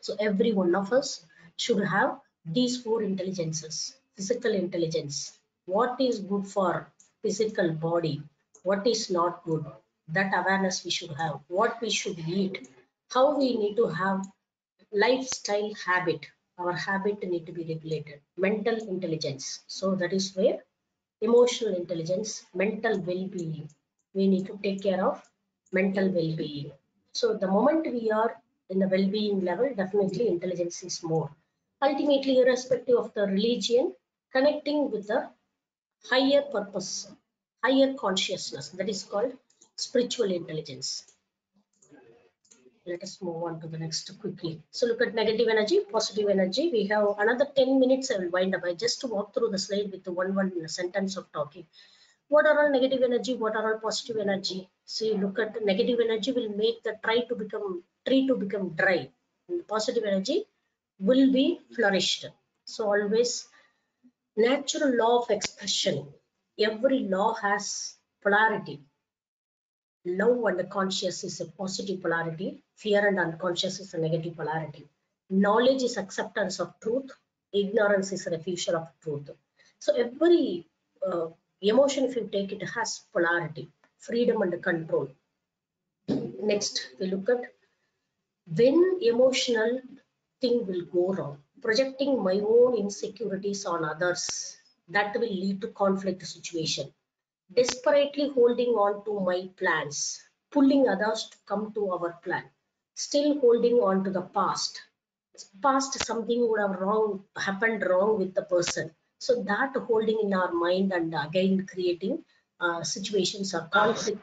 So every one of us should have these four intelligences. Physical intelligence. What is good for physical body? What is not good? That awareness we should have. What we should eat. How we need to have lifestyle habit. Our habit need to be regulated. Mental intelligence. So that is where emotional intelligence, mental well-being. We need to take care of mental well-being. So the moment we are in the well-being level, definitely intelligence is more. Ultimately, irrespective of the religion, connecting with the higher purpose, higher consciousness, that is called spiritual intelligence. Let us move on to the next quickly. So look at negative energy, positive energy. We have another 10 minutes. I will wind up. I just to walk through the slide with the one one sentence of talking. What are all negative energy? What are all positive energy? So look at negative energy will make the try to become tree to become dry. And positive energy will be flourished. So always natural law of expression. Every law has polarity. Love and the conscious is a positive polarity. Fear and unconscious is a negative polarity. Knowledge is acceptance of truth. Ignorance is refusal of truth. So every uh, emotion, if you take it, has polarity, freedom and control. Next, we look at when emotional thing will go wrong. Projecting my own insecurities on others, that will lead to conflict situation desperately holding on to my plans, pulling others to come to our plan, still holding on to the past. Past something would have wrong happened wrong with the person. So that holding in our mind and again creating uh, situations or conflict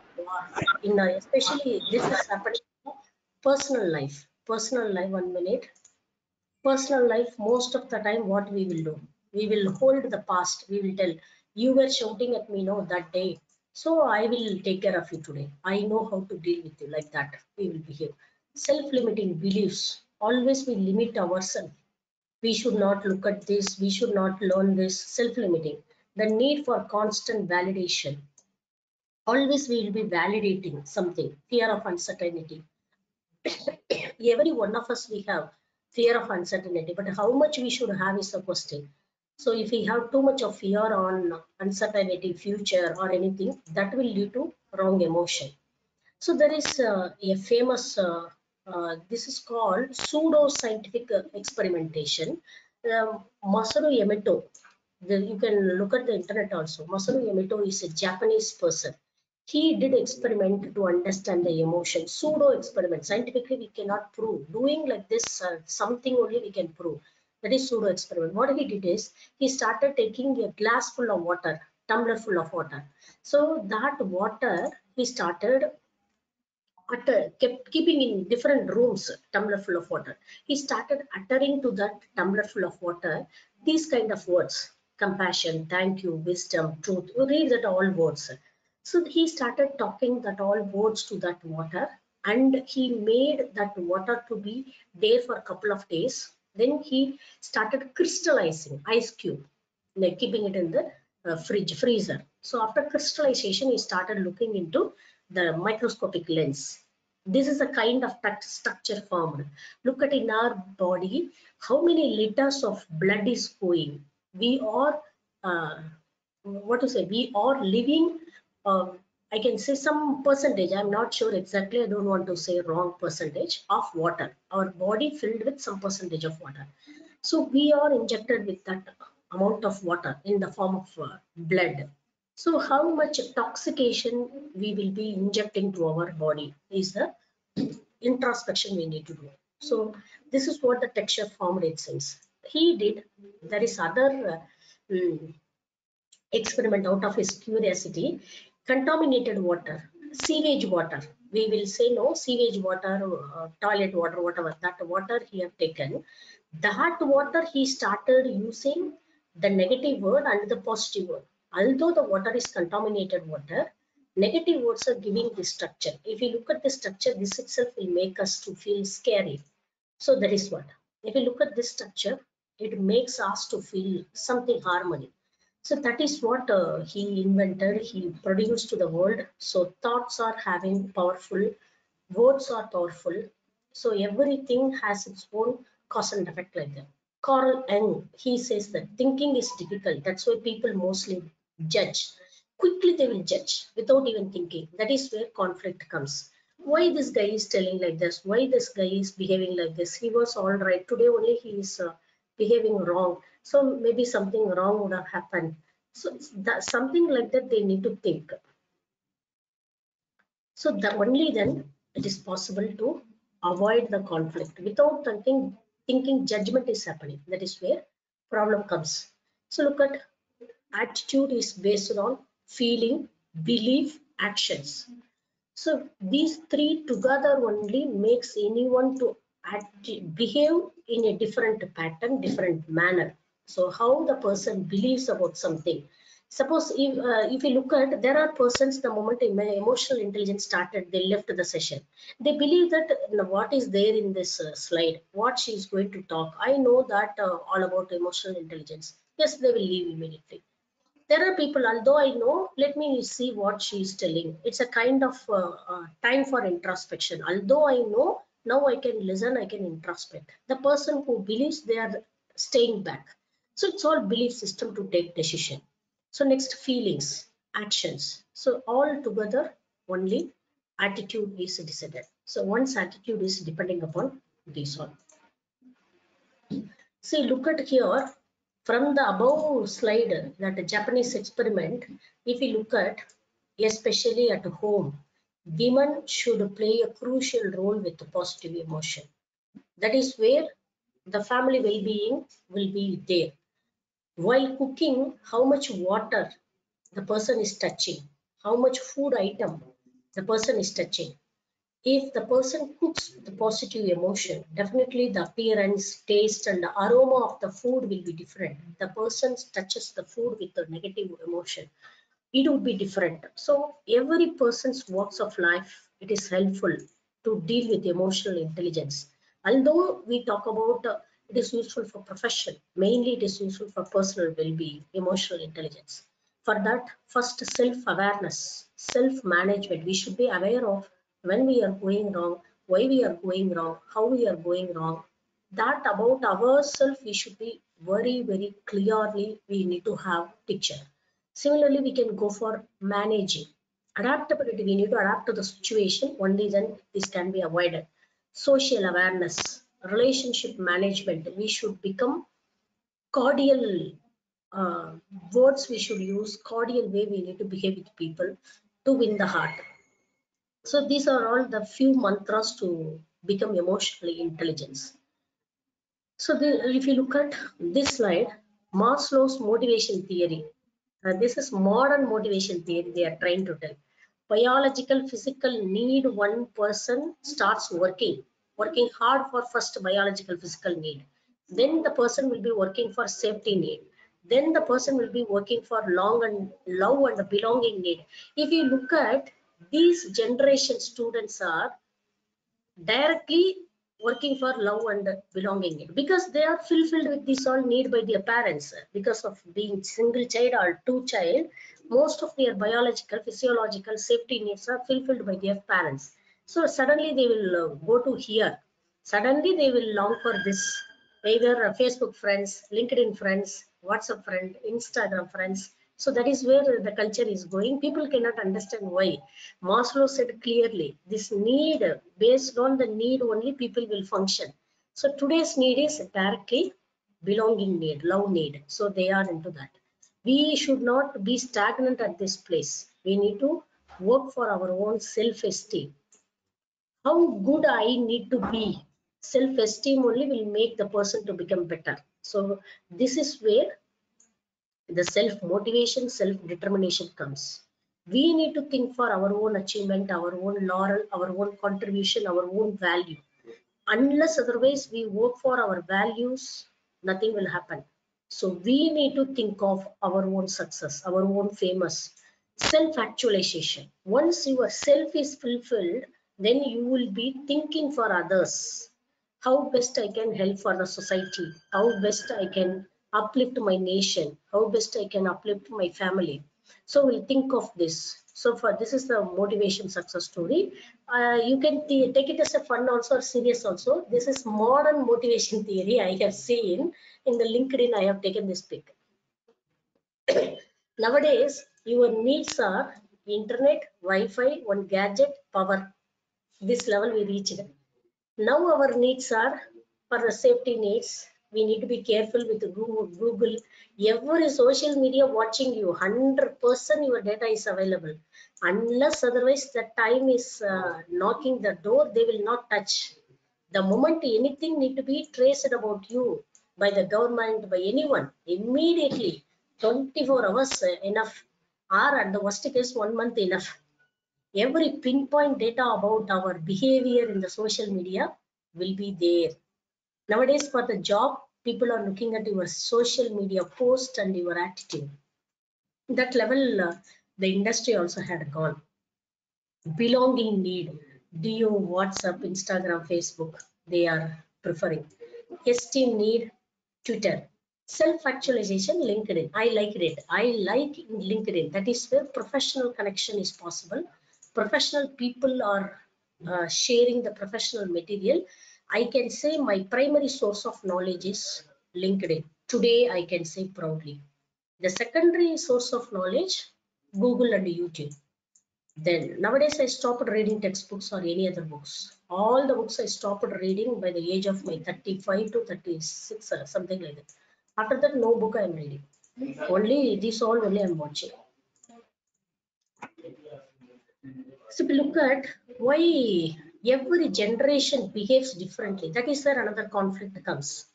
in a, especially this is happening in personal life. Personal life, one minute. Personal life, most of the time, what we will do, we will hold the past. We will tell you were shouting at me no that day. So i will take care of you today. I know how to deal with you like that. We will behave. Self-limiting beliefs. Always we limit ourselves. We should not look at this. We should not learn this. Self-limiting. The need for constant validation. Always we will be validating something. Fear of uncertainty. Every one of us we have fear of uncertainty. But how much we should have is a question so if we have too much of fear on uncertainty, future or anything, that will lead to wrong emotion. So there is uh, a famous, uh, uh, this is called pseudo-scientific experimentation. Um, Masaru the, you can look at the internet also. Masaru Emoto is a Japanese person. He did experiment to understand the emotion, pseudo experiment. Scientifically, we cannot prove. Doing like this, uh, something only we can prove that is pseudo experiment. What he did is he started taking a glass full of water, tumbler full of water. So that water he started utter, kept keeping in different rooms, tumbler full of water. He started uttering to that tumbler full of water these kind of words, compassion, thank you, wisdom, truth. You read that all words. So he started talking that all words to that water and he made that water to be there for a couple of days then he started crystallizing ice cube, like keeping it in the uh, fridge freezer. So after crystallization, he started looking into the microscopic lens. This is a kind of structure formed. Look at in our body, how many liters of blood is going. We are, uh, what to say, we are living um, I can say some percentage, I'm not sure exactly, I don't want to say wrong percentage of water. Our body filled with some percentage of water. So we are injected with that amount of water in the form of uh, blood. So how much toxication we will be injecting to our body is the introspection we need to do. So this is what the texture formed it says. He did, there is other uh, um, experiment out of his curiosity contaminated water, sewage water. We will say no sewage water, uh, toilet water, whatever that water he have taken. That water he started using the negative word and the positive word. Although the water is contaminated water, negative words are giving the structure. If you look at the structure, this itself will make us to feel scary. So that is what. If you look at this structure, it makes us to feel something harmony. So that is what uh, he invented, he produced to the world. So thoughts are having powerful, words are powerful. So everything has its own cause and effect like that. Carl Jung, he says that thinking is difficult. That's why people mostly judge. Quickly they will judge without even thinking. That is where conflict comes. Why this guy is telling like this? Why this guy is behaving like this? He was all right. Today only he is uh, behaving wrong. So maybe something wrong would have happened. So that something like that they need to think. So that only then it is possible to avoid the conflict without thinking thinking judgment is happening. That is where problem comes. So look at attitude is based on feeling, belief, actions. So these three together only makes anyone to act, behave in a different pattern, different manner. So how the person believes about something. Suppose if, uh, if you look at, there are persons the moment emotional intelligence started, they left the session. They believe that you know, what is there in this uh, slide, what she is going to talk. I know that uh, all about emotional intelligence. Yes, they will leave immediately there are people although i know let me see what she is telling it's a kind of uh, uh, time for introspection although i know now i can listen i can introspect. The person who believes they are staying back. So it's all belief system to take decision. So next feelings actions. So all together only attitude is decided. So one's attitude is depending upon this one. see look at here from the above slide, that Japanese experiment, if we look at, especially at home, women should play a crucial role with the positive emotion. That is where the family well-being will be there. While cooking, how much water the person is touching, how much food item the person is touching, if the person cooks with positive emotion, definitely the appearance, taste, and the aroma of the food will be different. The person touches the food with a negative emotion, it would be different. So every person's walks of life, it is helpful to deal with emotional intelligence. Although we talk about uh, it is useful for profession, mainly it is useful for personal well-being, emotional intelligence. For that, first self-awareness, self-management, we should be aware of when we are going wrong, why we are going wrong, how we are going wrong. That about ourselves, we should be very, very clearly, we need to have picture. Similarly, we can go for managing. Adaptability, we need to adapt to the situation. Only then this can be avoided. Social awareness, relationship management, we should become cordial uh, words we should use, cordial way we need to behave with people to win the heart. So these are all the few mantras to become emotionally intelligent. So the, if you look at this slide, Maslow's motivation theory. Uh, this is modern motivation theory they are trying to tell. Biological, physical need one person starts working, working hard for first biological, physical need. Then the person will be working for safety need. Then the person will be working for long and love and belonging need. If you look at these generation students are directly working for love and belonging. Because they are fulfilled with this all need by their parents because of being single child or two child most of their biological physiological safety needs are fulfilled by their parents so suddenly they will uh, go to here. Suddenly they will long for this either facebook friends linkedin friends whatsapp friend instagram friends so that is where the culture is going. People cannot understand why. Maslow said clearly, this need, based on the need only people will function. So today's need is directly belonging need, love need. So they are into that. We should not be stagnant at this place. We need to work for our own self-esteem. How good I need to be. Self-esteem only will make the person to become better. So this is where the self motivation, self determination comes. We need to think for our own achievement, our own laurel, our own contribution, our own value. Unless otherwise we work for our values, nothing will happen. So we need to think of our own success, our own famous self actualization. Once your self is fulfilled, then you will be thinking for others. how best I can help for the society, how best I can uplift my nation, how best I can uplift my family. So we'll think of this. So for this is the motivation success story. Uh, you can take it as a fun also or serious also. This is modern motivation theory I have seen in the LinkedIn. I have taken this pic. Nowadays, your needs are internet, Wi-Fi, one gadget, power. This level we reached. Now our needs are for the safety needs. We need to be careful with Google. Every social media watching you, 100% your data is available. Unless otherwise the time is uh, knocking the door, they will not touch. The moment anything need to be traced about you by the government, by anyone, immediately 24 hours uh, enough or at the worst case one month enough every pinpoint data about our behavior in the social media will be there nowadays for the job people are looking at your social media post and your attitude. That level uh, the industry also had gone. Belonging need. Do you whatsapp instagram facebook? They are preferring. Esteem need twitter. Self-actualization linkedin. I like it. I like linkedin. That is where professional connection is possible. Professional people are uh, sharing the professional material i can say my primary source of knowledge is linkedin. Today i can say proudly. The secondary source of knowledge google and youtube. Then nowadays i stopped reading textbooks or any other books. All the books i stopped reading by the age of my 35 to 36 or something like that. After that, no book I am reading. Only this all only I am watching. So we look at why every generation behaves differently. That is where another conflict comes.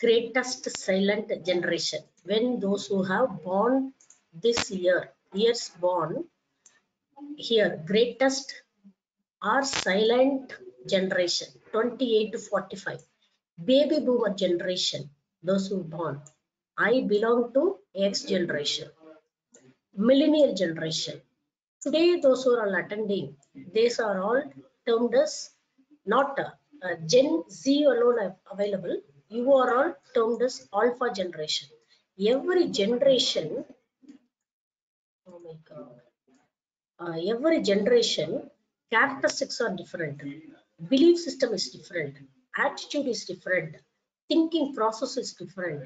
Greatest silent generation. When those who have born this year, years born, here, greatest are silent generation, 28 to 45. Baby boomer generation, those who born. I belong to X generation, millennial generation. Today, those who are all attending, these are all termed as not uh, Gen Z alone available. You are all termed as Alpha generation. Every generation, oh my God, uh, every generation characteristics are different. Belief system is different. Attitude is different thinking process is different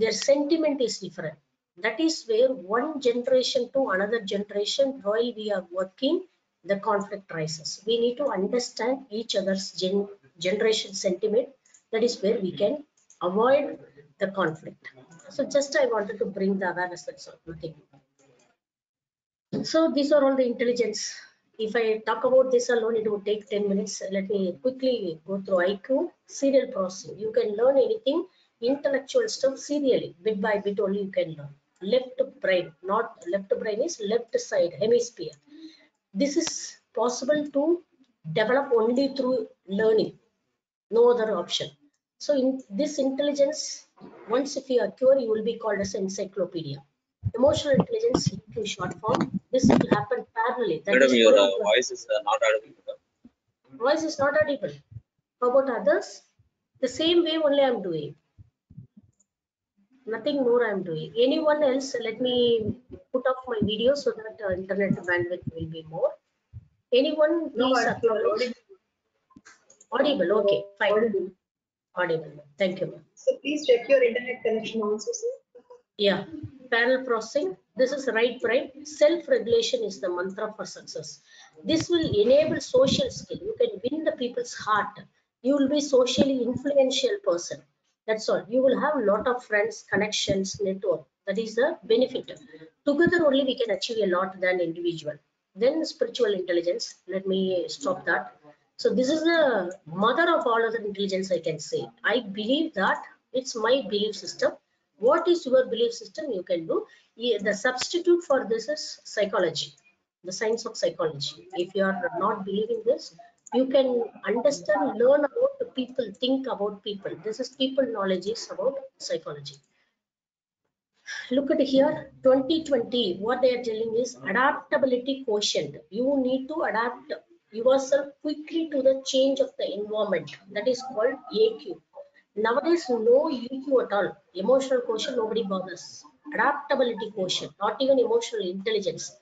their sentiment is different that is where one generation to another generation while we are working the conflict rises we need to understand each other's gen generation sentiment that is where we can avoid the conflict so just i wanted to bring the awareness that's nothing so these are all the intelligence if I talk about this alone, it would take 10 minutes. Let me quickly go through IQ, serial processing. You can learn anything, intellectual stuff serially, bit by bit only you can learn. Left brain, not left brain is left side, hemisphere. This is possible to develop only through learning, no other option. So in this intelligence, once if you acquire, you will be called as encyclopedia. Emotional intelligence, in short form, this will happen parallelly. That Madam, your uh, voice is uh, not audible. Voice is not audible. How about others? The same way only I'm doing. Nothing more I'm doing. Anyone else? Let me put off my video so that uh, internet bandwidth will be more. Anyone please no, acknowledge? Audible. Okay, fine. Audible. audible. Thank you. So please check your internet connection also, sir. Yeah parallel processing. This is right brain. Self-regulation is the mantra for success. This will enable social skill. You can win the people's heart. You will be socially influential person. That's all. You will have a lot of friends, connections, network. That is the benefit. Together only we can achieve a lot than individual. Then spiritual intelligence. Let me stop that. So this is the mother of all other intelligence, I can say. I believe that it's my belief system what is your belief system you can do the substitute for this is psychology the science of psychology if you are not believing this you can understand learn people think about people this is people knowledge is about psychology look at here 2020 what they are telling is adaptability quotient you need to adapt yourself quickly to the change of the environment. That is called AQ. Nowadays, no EQ at all. Emotional quotient, nobody bothers. Adaptability quotient, not even emotional intelligence.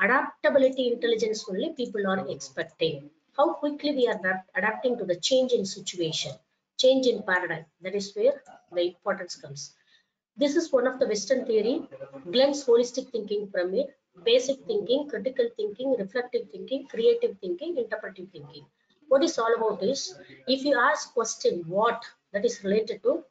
Adaptability intelligence only people are expecting. How quickly we are adapting to the change in situation, change in paradigm. That is where the importance comes. This is one of the Western theory, blends holistic thinking pyramid, basic thinking, critical thinking, reflective thinking, creative thinking, interpretive thinking. What is all about is, if you ask question what that is related to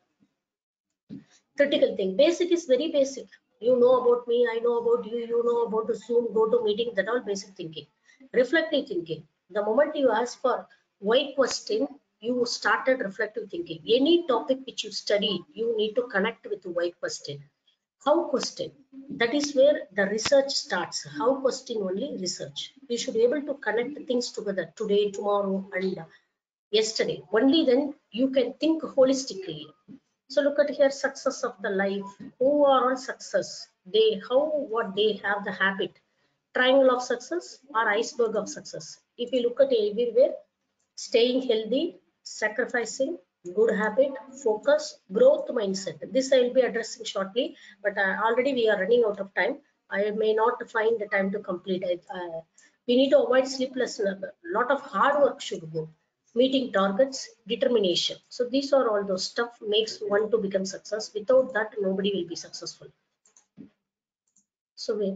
critical thing. Basic is very basic. You know about me, I know about you, you know about the Zoom, GoToMeeting, that all basic thinking. Reflective thinking. The moment you ask for why question, you started reflective thinking. Any topic which you study, you need to connect with why question. How question? That is where the research starts. How question only research. You should be able to connect things together today, tomorrow, and yesterday. Only then you can think holistically. So look at here success of the life. Who are all success? They how what they have the habit. Triangle of success or iceberg of success. If you look at everywhere, staying healthy, sacrificing, good habit, focus, growth mindset. This I will be addressing shortly, but uh, already we are running out of time. I may not find the time to complete it. Uh, we need to avoid sleepless. A lot of hard work should go meeting targets, determination. So these are all those stuff makes one to become success. Without that, nobody will be successful. So we,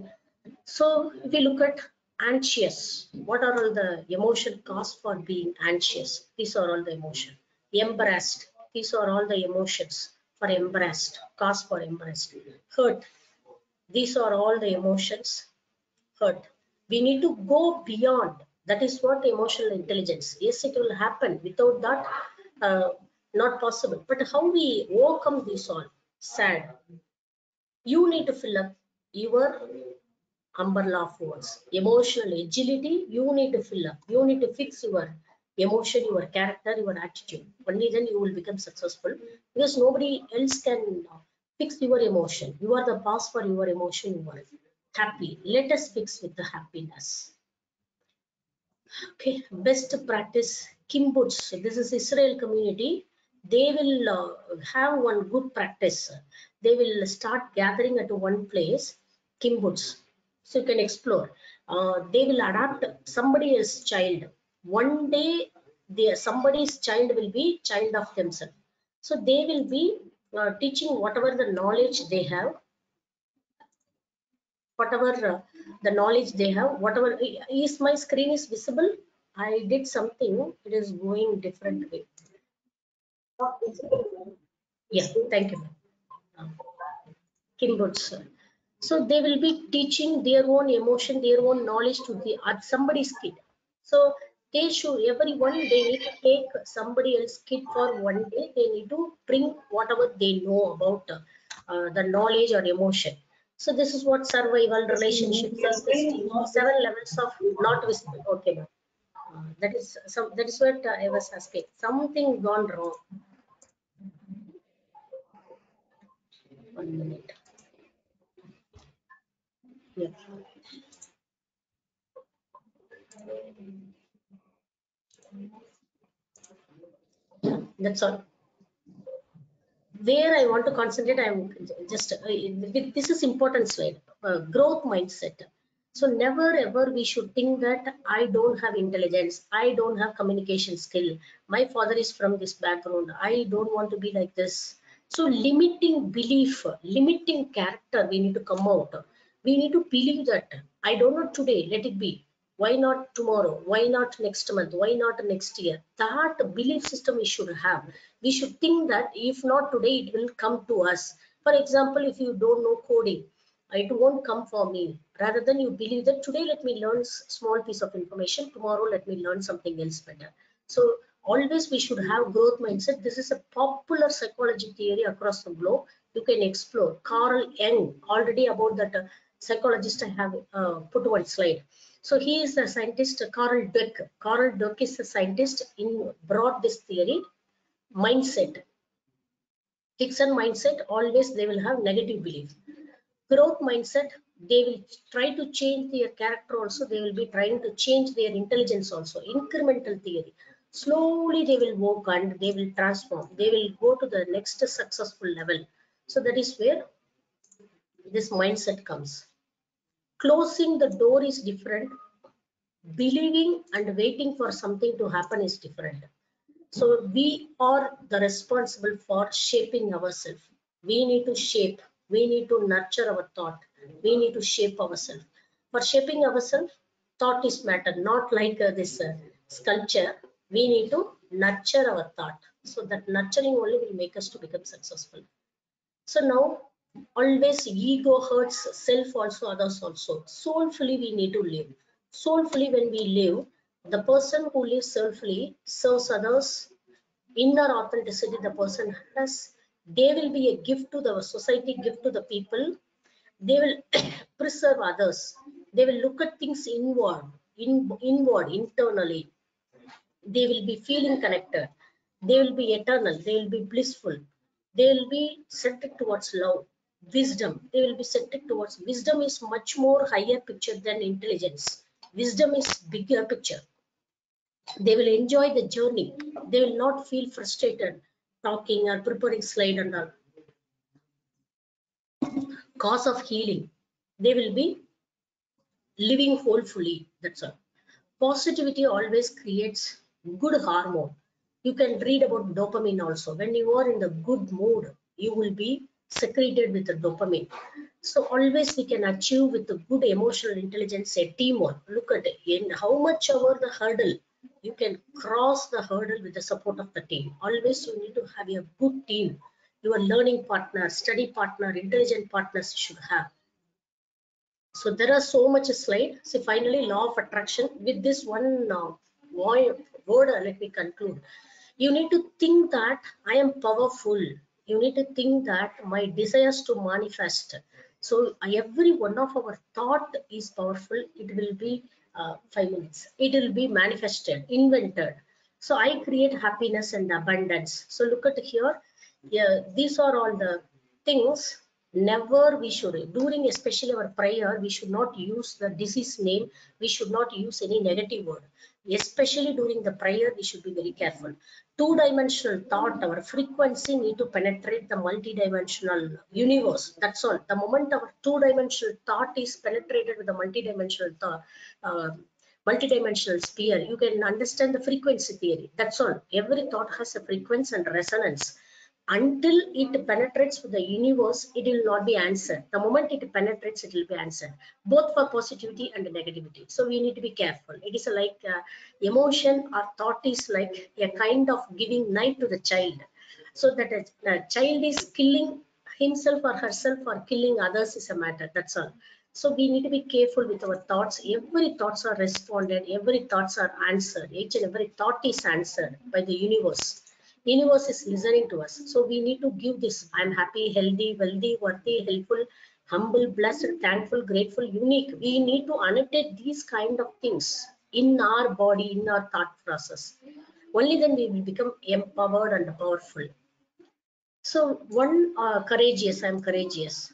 so if we look at anxious, what are all the emotion cause for being anxious? These are all the emotion. Embarrassed, these are all the emotions for embarrassed, cause for embarrassed. Hurt, these are all the emotions hurt. We need to go beyond that is what emotional intelligence. Yes, it will happen. Without that, uh, not possible. But how we overcome this all? Sad. You need to fill up your umbrella of words. Emotional agility, you need to fill up. You need to fix your emotion, your character, your attitude. Only then you will become successful because nobody else can fix your emotion. You are the boss for your emotion. You are happy. Let us fix with the happiness. Okay, best practice kibbutz. This is Israel community. They will uh, have one good practice. They will start gathering at one place, kibbutz. So you can explore. Uh, they will adapt somebody else's child. One day, their somebody's child will be child of themselves. So they will be uh, teaching whatever the knowledge they have. Whatever uh, the knowledge they have whatever is my screen is visible? I did something. It is going different way. Yeah thank you. Um, kibbutz so they will be teaching their own emotion their own knowledge to the somebody's kid so they should everyone they need to take somebody else kid for one day they need to bring whatever they know about uh, the knowledge or emotion so this is what survival, relationship, self-esteem, seven levels of not visible. Okay. Uh, that is some. That is what I was asking. Something gone wrong. One minute. Yeah. That's all where I want to concentrate, I'm just, uh, this is important slide, uh, growth mindset. So never ever we should think that I don't have intelligence, I don't have communication skill, my father is from this background, I don't want to be like this. So limiting belief, limiting character, we need to come out. We need to believe that I don't know today, let it be. Why not tomorrow? Why not next month? Why not next year? That belief system we should have. We should think that if not today, it will come to us. For example, if you don't know coding, it won't come for me. Rather than you believe that today, let me learn small piece of information. Tomorrow, let me learn something else better. So always we should have growth mindset. This is a popular psychology theory across the globe. You can explore. Carl Jung, already about that uh, psychologist, I have uh, put one slide. So he is a scientist, Carol Dweck. Carol Dweck is a scientist in brought this theory, mindset. Fixed mindset, always they will have negative belief. Growth mindset, they will try to change their character also they will be trying to change their intelligence also incremental theory slowly they will work and they will transform they will go to the next successful level so that is where this mindset comes closing the door is different. Believing and waiting for something to happen is different. So we are the responsible for shaping ourselves. We need to shape we need to nurture our thought we need to shape ourselves. For shaping ourselves thought is matter not like uh, this uh, sculpture. We need to nurture our thought. So that nurturing only will make us to become successful. So now always ego hurts self also others also. Soulfully we need to live. Soulfully when we live the person who lives soulfully serves others. In inner authenticity the person has. They will be a gift to the society gift to the people. They will preserve others. They will look at things inward in, inward internally. They will be feeling connected. They will be eternal. They will be blissful. They will be centered towards love wisdom. They will be centered towards wisdom is much more higher picture than intelligence. Wisdom is bigger picture. They will enjoy the journey. They will not feel frustrated talking or preparing slide and all. Cause of healing. They will be living wholefully that's all. Positivity always creates good hormone. You can read about dopamine also. When you are in the good mood you will be secreted with the dopamine. So always we can achieve with the good emotional intelligence a teamwork look at it. In how much over the hurdle you can cross the hurdle with the support of the team. Always you need to have a good team. Your learning partner study partner intelligent partners should have. So there are so much slide so finally law of attraction. With this one uh, word let me conclude. You need to think that i am powerful you need to think that my desires to manifest. So every one of our thought is powerful. It will be uh, five minutes. It will be manifested invented. So i create happiness and abundance. So look at here. Yeah these are all the things. Never we should during especially our prayer we should not use the disease name. We should not use any negative word especially during the prayer we should be very careful. Two dimensional thought our frequency need to penetrate the multi-dimensional universe. That's all. The moment our two dimensional thought is penetrated with the multidimensional thought uh, multi-dimensional sphere you can understand the frequency theory. That's all. Every thought has a frequency and resonance until it penetrates the universe it will not be answered. The moment it penetrates it will be answered both for positivity and negativity. So we need to be careful. It is like uh, emotion or thought is like a kind of giving knife to the child. So that a, a child is killing himself or herself or killing others is a matter. That's all. So we need to be careful with our thoughts. Every thoughts are responded every thoughts are answered. Each and every thought is answered by the universe universe is listening to us. So we need to give this i'm happy healthy wealthy worthy helpful humble blessed thankful grateful unique. We need to annotate these kind of things in our body in our thought process. Only then we will become empowered and powerful. So one uh, courageous i'm courageous.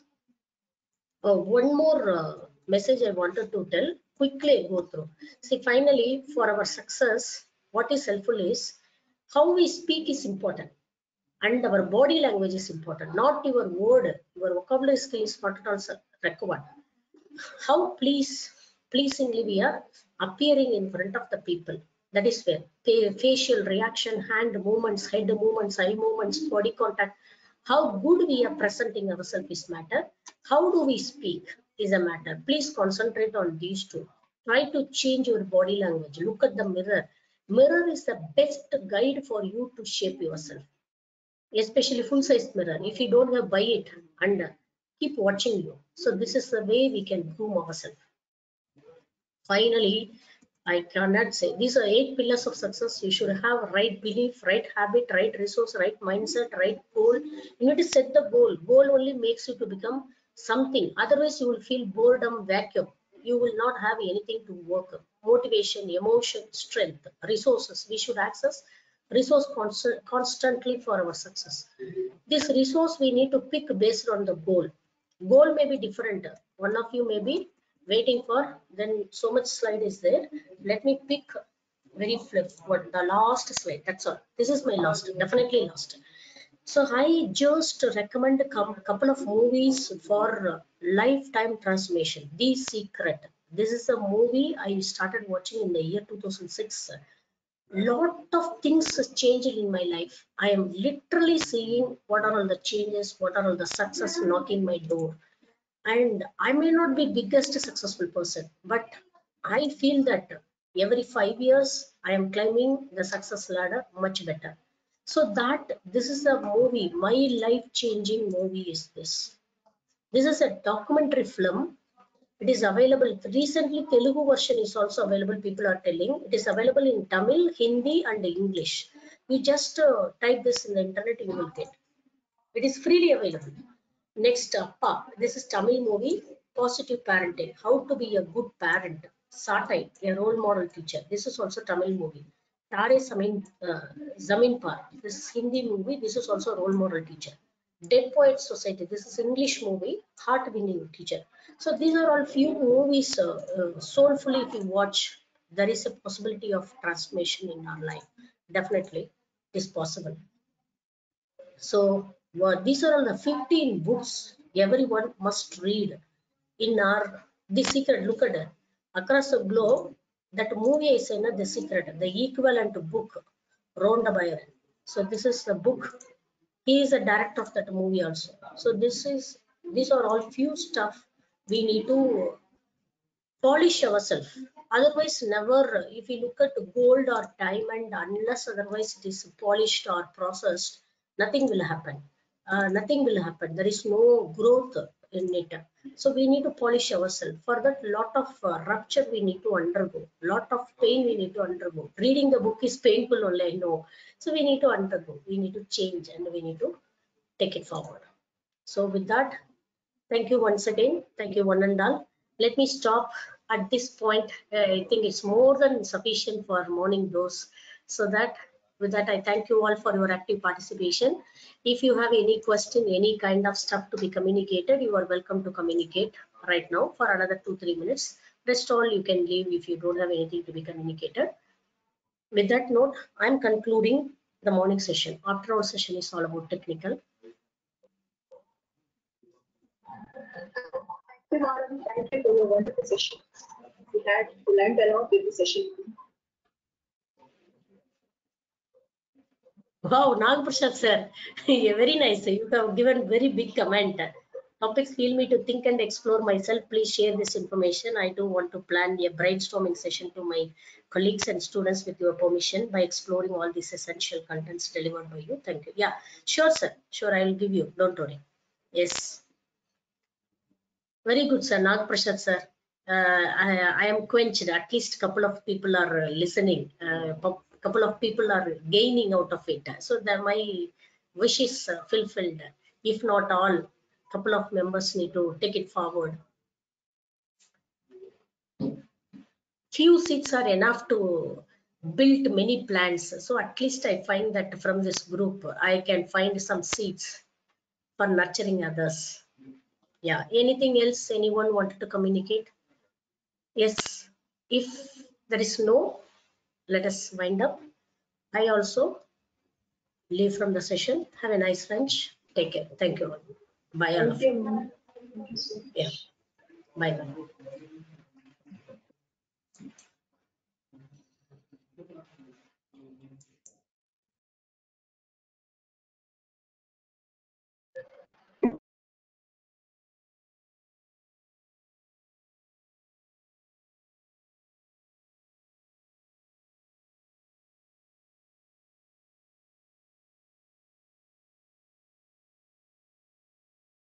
Uh, one more uh, message i wanted to tell quickly go through. See finally for our success what is helpful is how we speak is important. And our body language is important. Not your word your vocabulary skill is not all required. How please pleasingly we are appearing in front of the people. That is where facial reaction hand movements head movements eye movements body contact. How good we are presenting ourselves is matter. How do we speak is a matter. Please concentrate on these two. Try to change your body language. Look at the mirror mirror is the best guide for you to shape yourself especially full size mirror. If you don't have buy it and keep watching you. So this is the way we can groom ourselves. Finally i cannot say these are eight pillars of success. You should have right belief right habit right resource right mindset right goal. You need to set the goal. Goal only makes you to become something. Otherwise you will feel boredom vacuum. You will not have anything to work motivation emotion strength resources we should access resource constant, constantly for our success this resource we need to pick based on the goal goal may be different. One of you may be waiting for, then so much slide is there. Let me pick very flip, what the last slide, that's all. This is my last, definitely last. So I just recommend a couple of movies for lifetime transformation. The Secret. This is a movie I started watching in the year 2006. Lot of things changed in my life. I am literally seeing what are all the changes, what are all the success knocking my door. And I may not be biggest successful person, but I feel that every five years I am climbing the success ladder much better. So that this is a movie, my life changing movie is this. This is a documentary film. It is available recently. Telugu version is also available. People are telling it is available in Tamil, Hindi, and English. You just uh, type this in the internet, you will get. It is freely available. Next, Appa. This is Tamil movie. Positive parenting. How to be a good parent. Satai, a role model teacher. This is also Tamil movie. Taare Zameen, uh, Zameen Par. This is Hindi movie. This is also a role model teacher. Dead Poets Society. This is English movie. Heart winning teacher. So these are all few movies. Uh, uh, soulfully, if you watch, there is a possibility of transformation in our life. Definitely, it is possible. So well, these are all the 15 books everyone must read in our The Secret. Look at it. Across the globe, that movie is in The Secret, the equivalent book, Rhonda Byrne. So this is the book. He is a director of that movie also. So this is these are all few stuff we need to polish ourselves. Otherwise, never, if you look at gold or diamond, unless otherwise it is polished or processed, nothing will happen. Uh, nothing will happen. There is no growth in it. So we need to polish ourselves. For that, lot of uh, rupture we need to undergo. Lot of pain we need to undergo. Reading the book is painful only, I know. So we need to undergo. We need to change and we need to take it forward. So with that, thank you once again. Thank you one and all. Let me stop at this point. I think it's more than sufficient for morning dose. So that with that, I thank you all for your active participation. If you have any question, any kind of stuff to be communicated, you are welcome to communicate right now for another two, three minutes. Rest all you can leave if you don't have anything to be communicated. With that note, I'm concluding the morning session. After our session is all about technical. Thank you, madam. Thank you for your wonderful session. We had learned a lot in the session. Wow, Nagprasad sir, Yeah, very nice. You have given very big comment. Topics feel me to think and explore myself. Please share this information. I do want to plan a brainstorming session to my colleagues and students with your permission by exploring all these essential contents delivered by you. Thank you. Yeah, sure, sir. Sure, I will give you. Don't worry. Yes. Very good, sir. Nagprasad sir. Uh, I, I am quenched. At least a couple of people are uh, listening. Uh, couple of people are gaining out of it. So that my wish is uh, fulfilled. If not all, couple of members need to take it forward. Few seats are enough to build many plans. So at least I find that from this group, I can find some seeds for nurturing others. Yeah. Anything else anyone wanted to communicate? Yes. If there is no, let us wind up. I also leave from the session. Have a nice lunch. Take care. Thank you. all. Bye all Thank you. you, ma'am. Thank you so much. Yeah. Bye.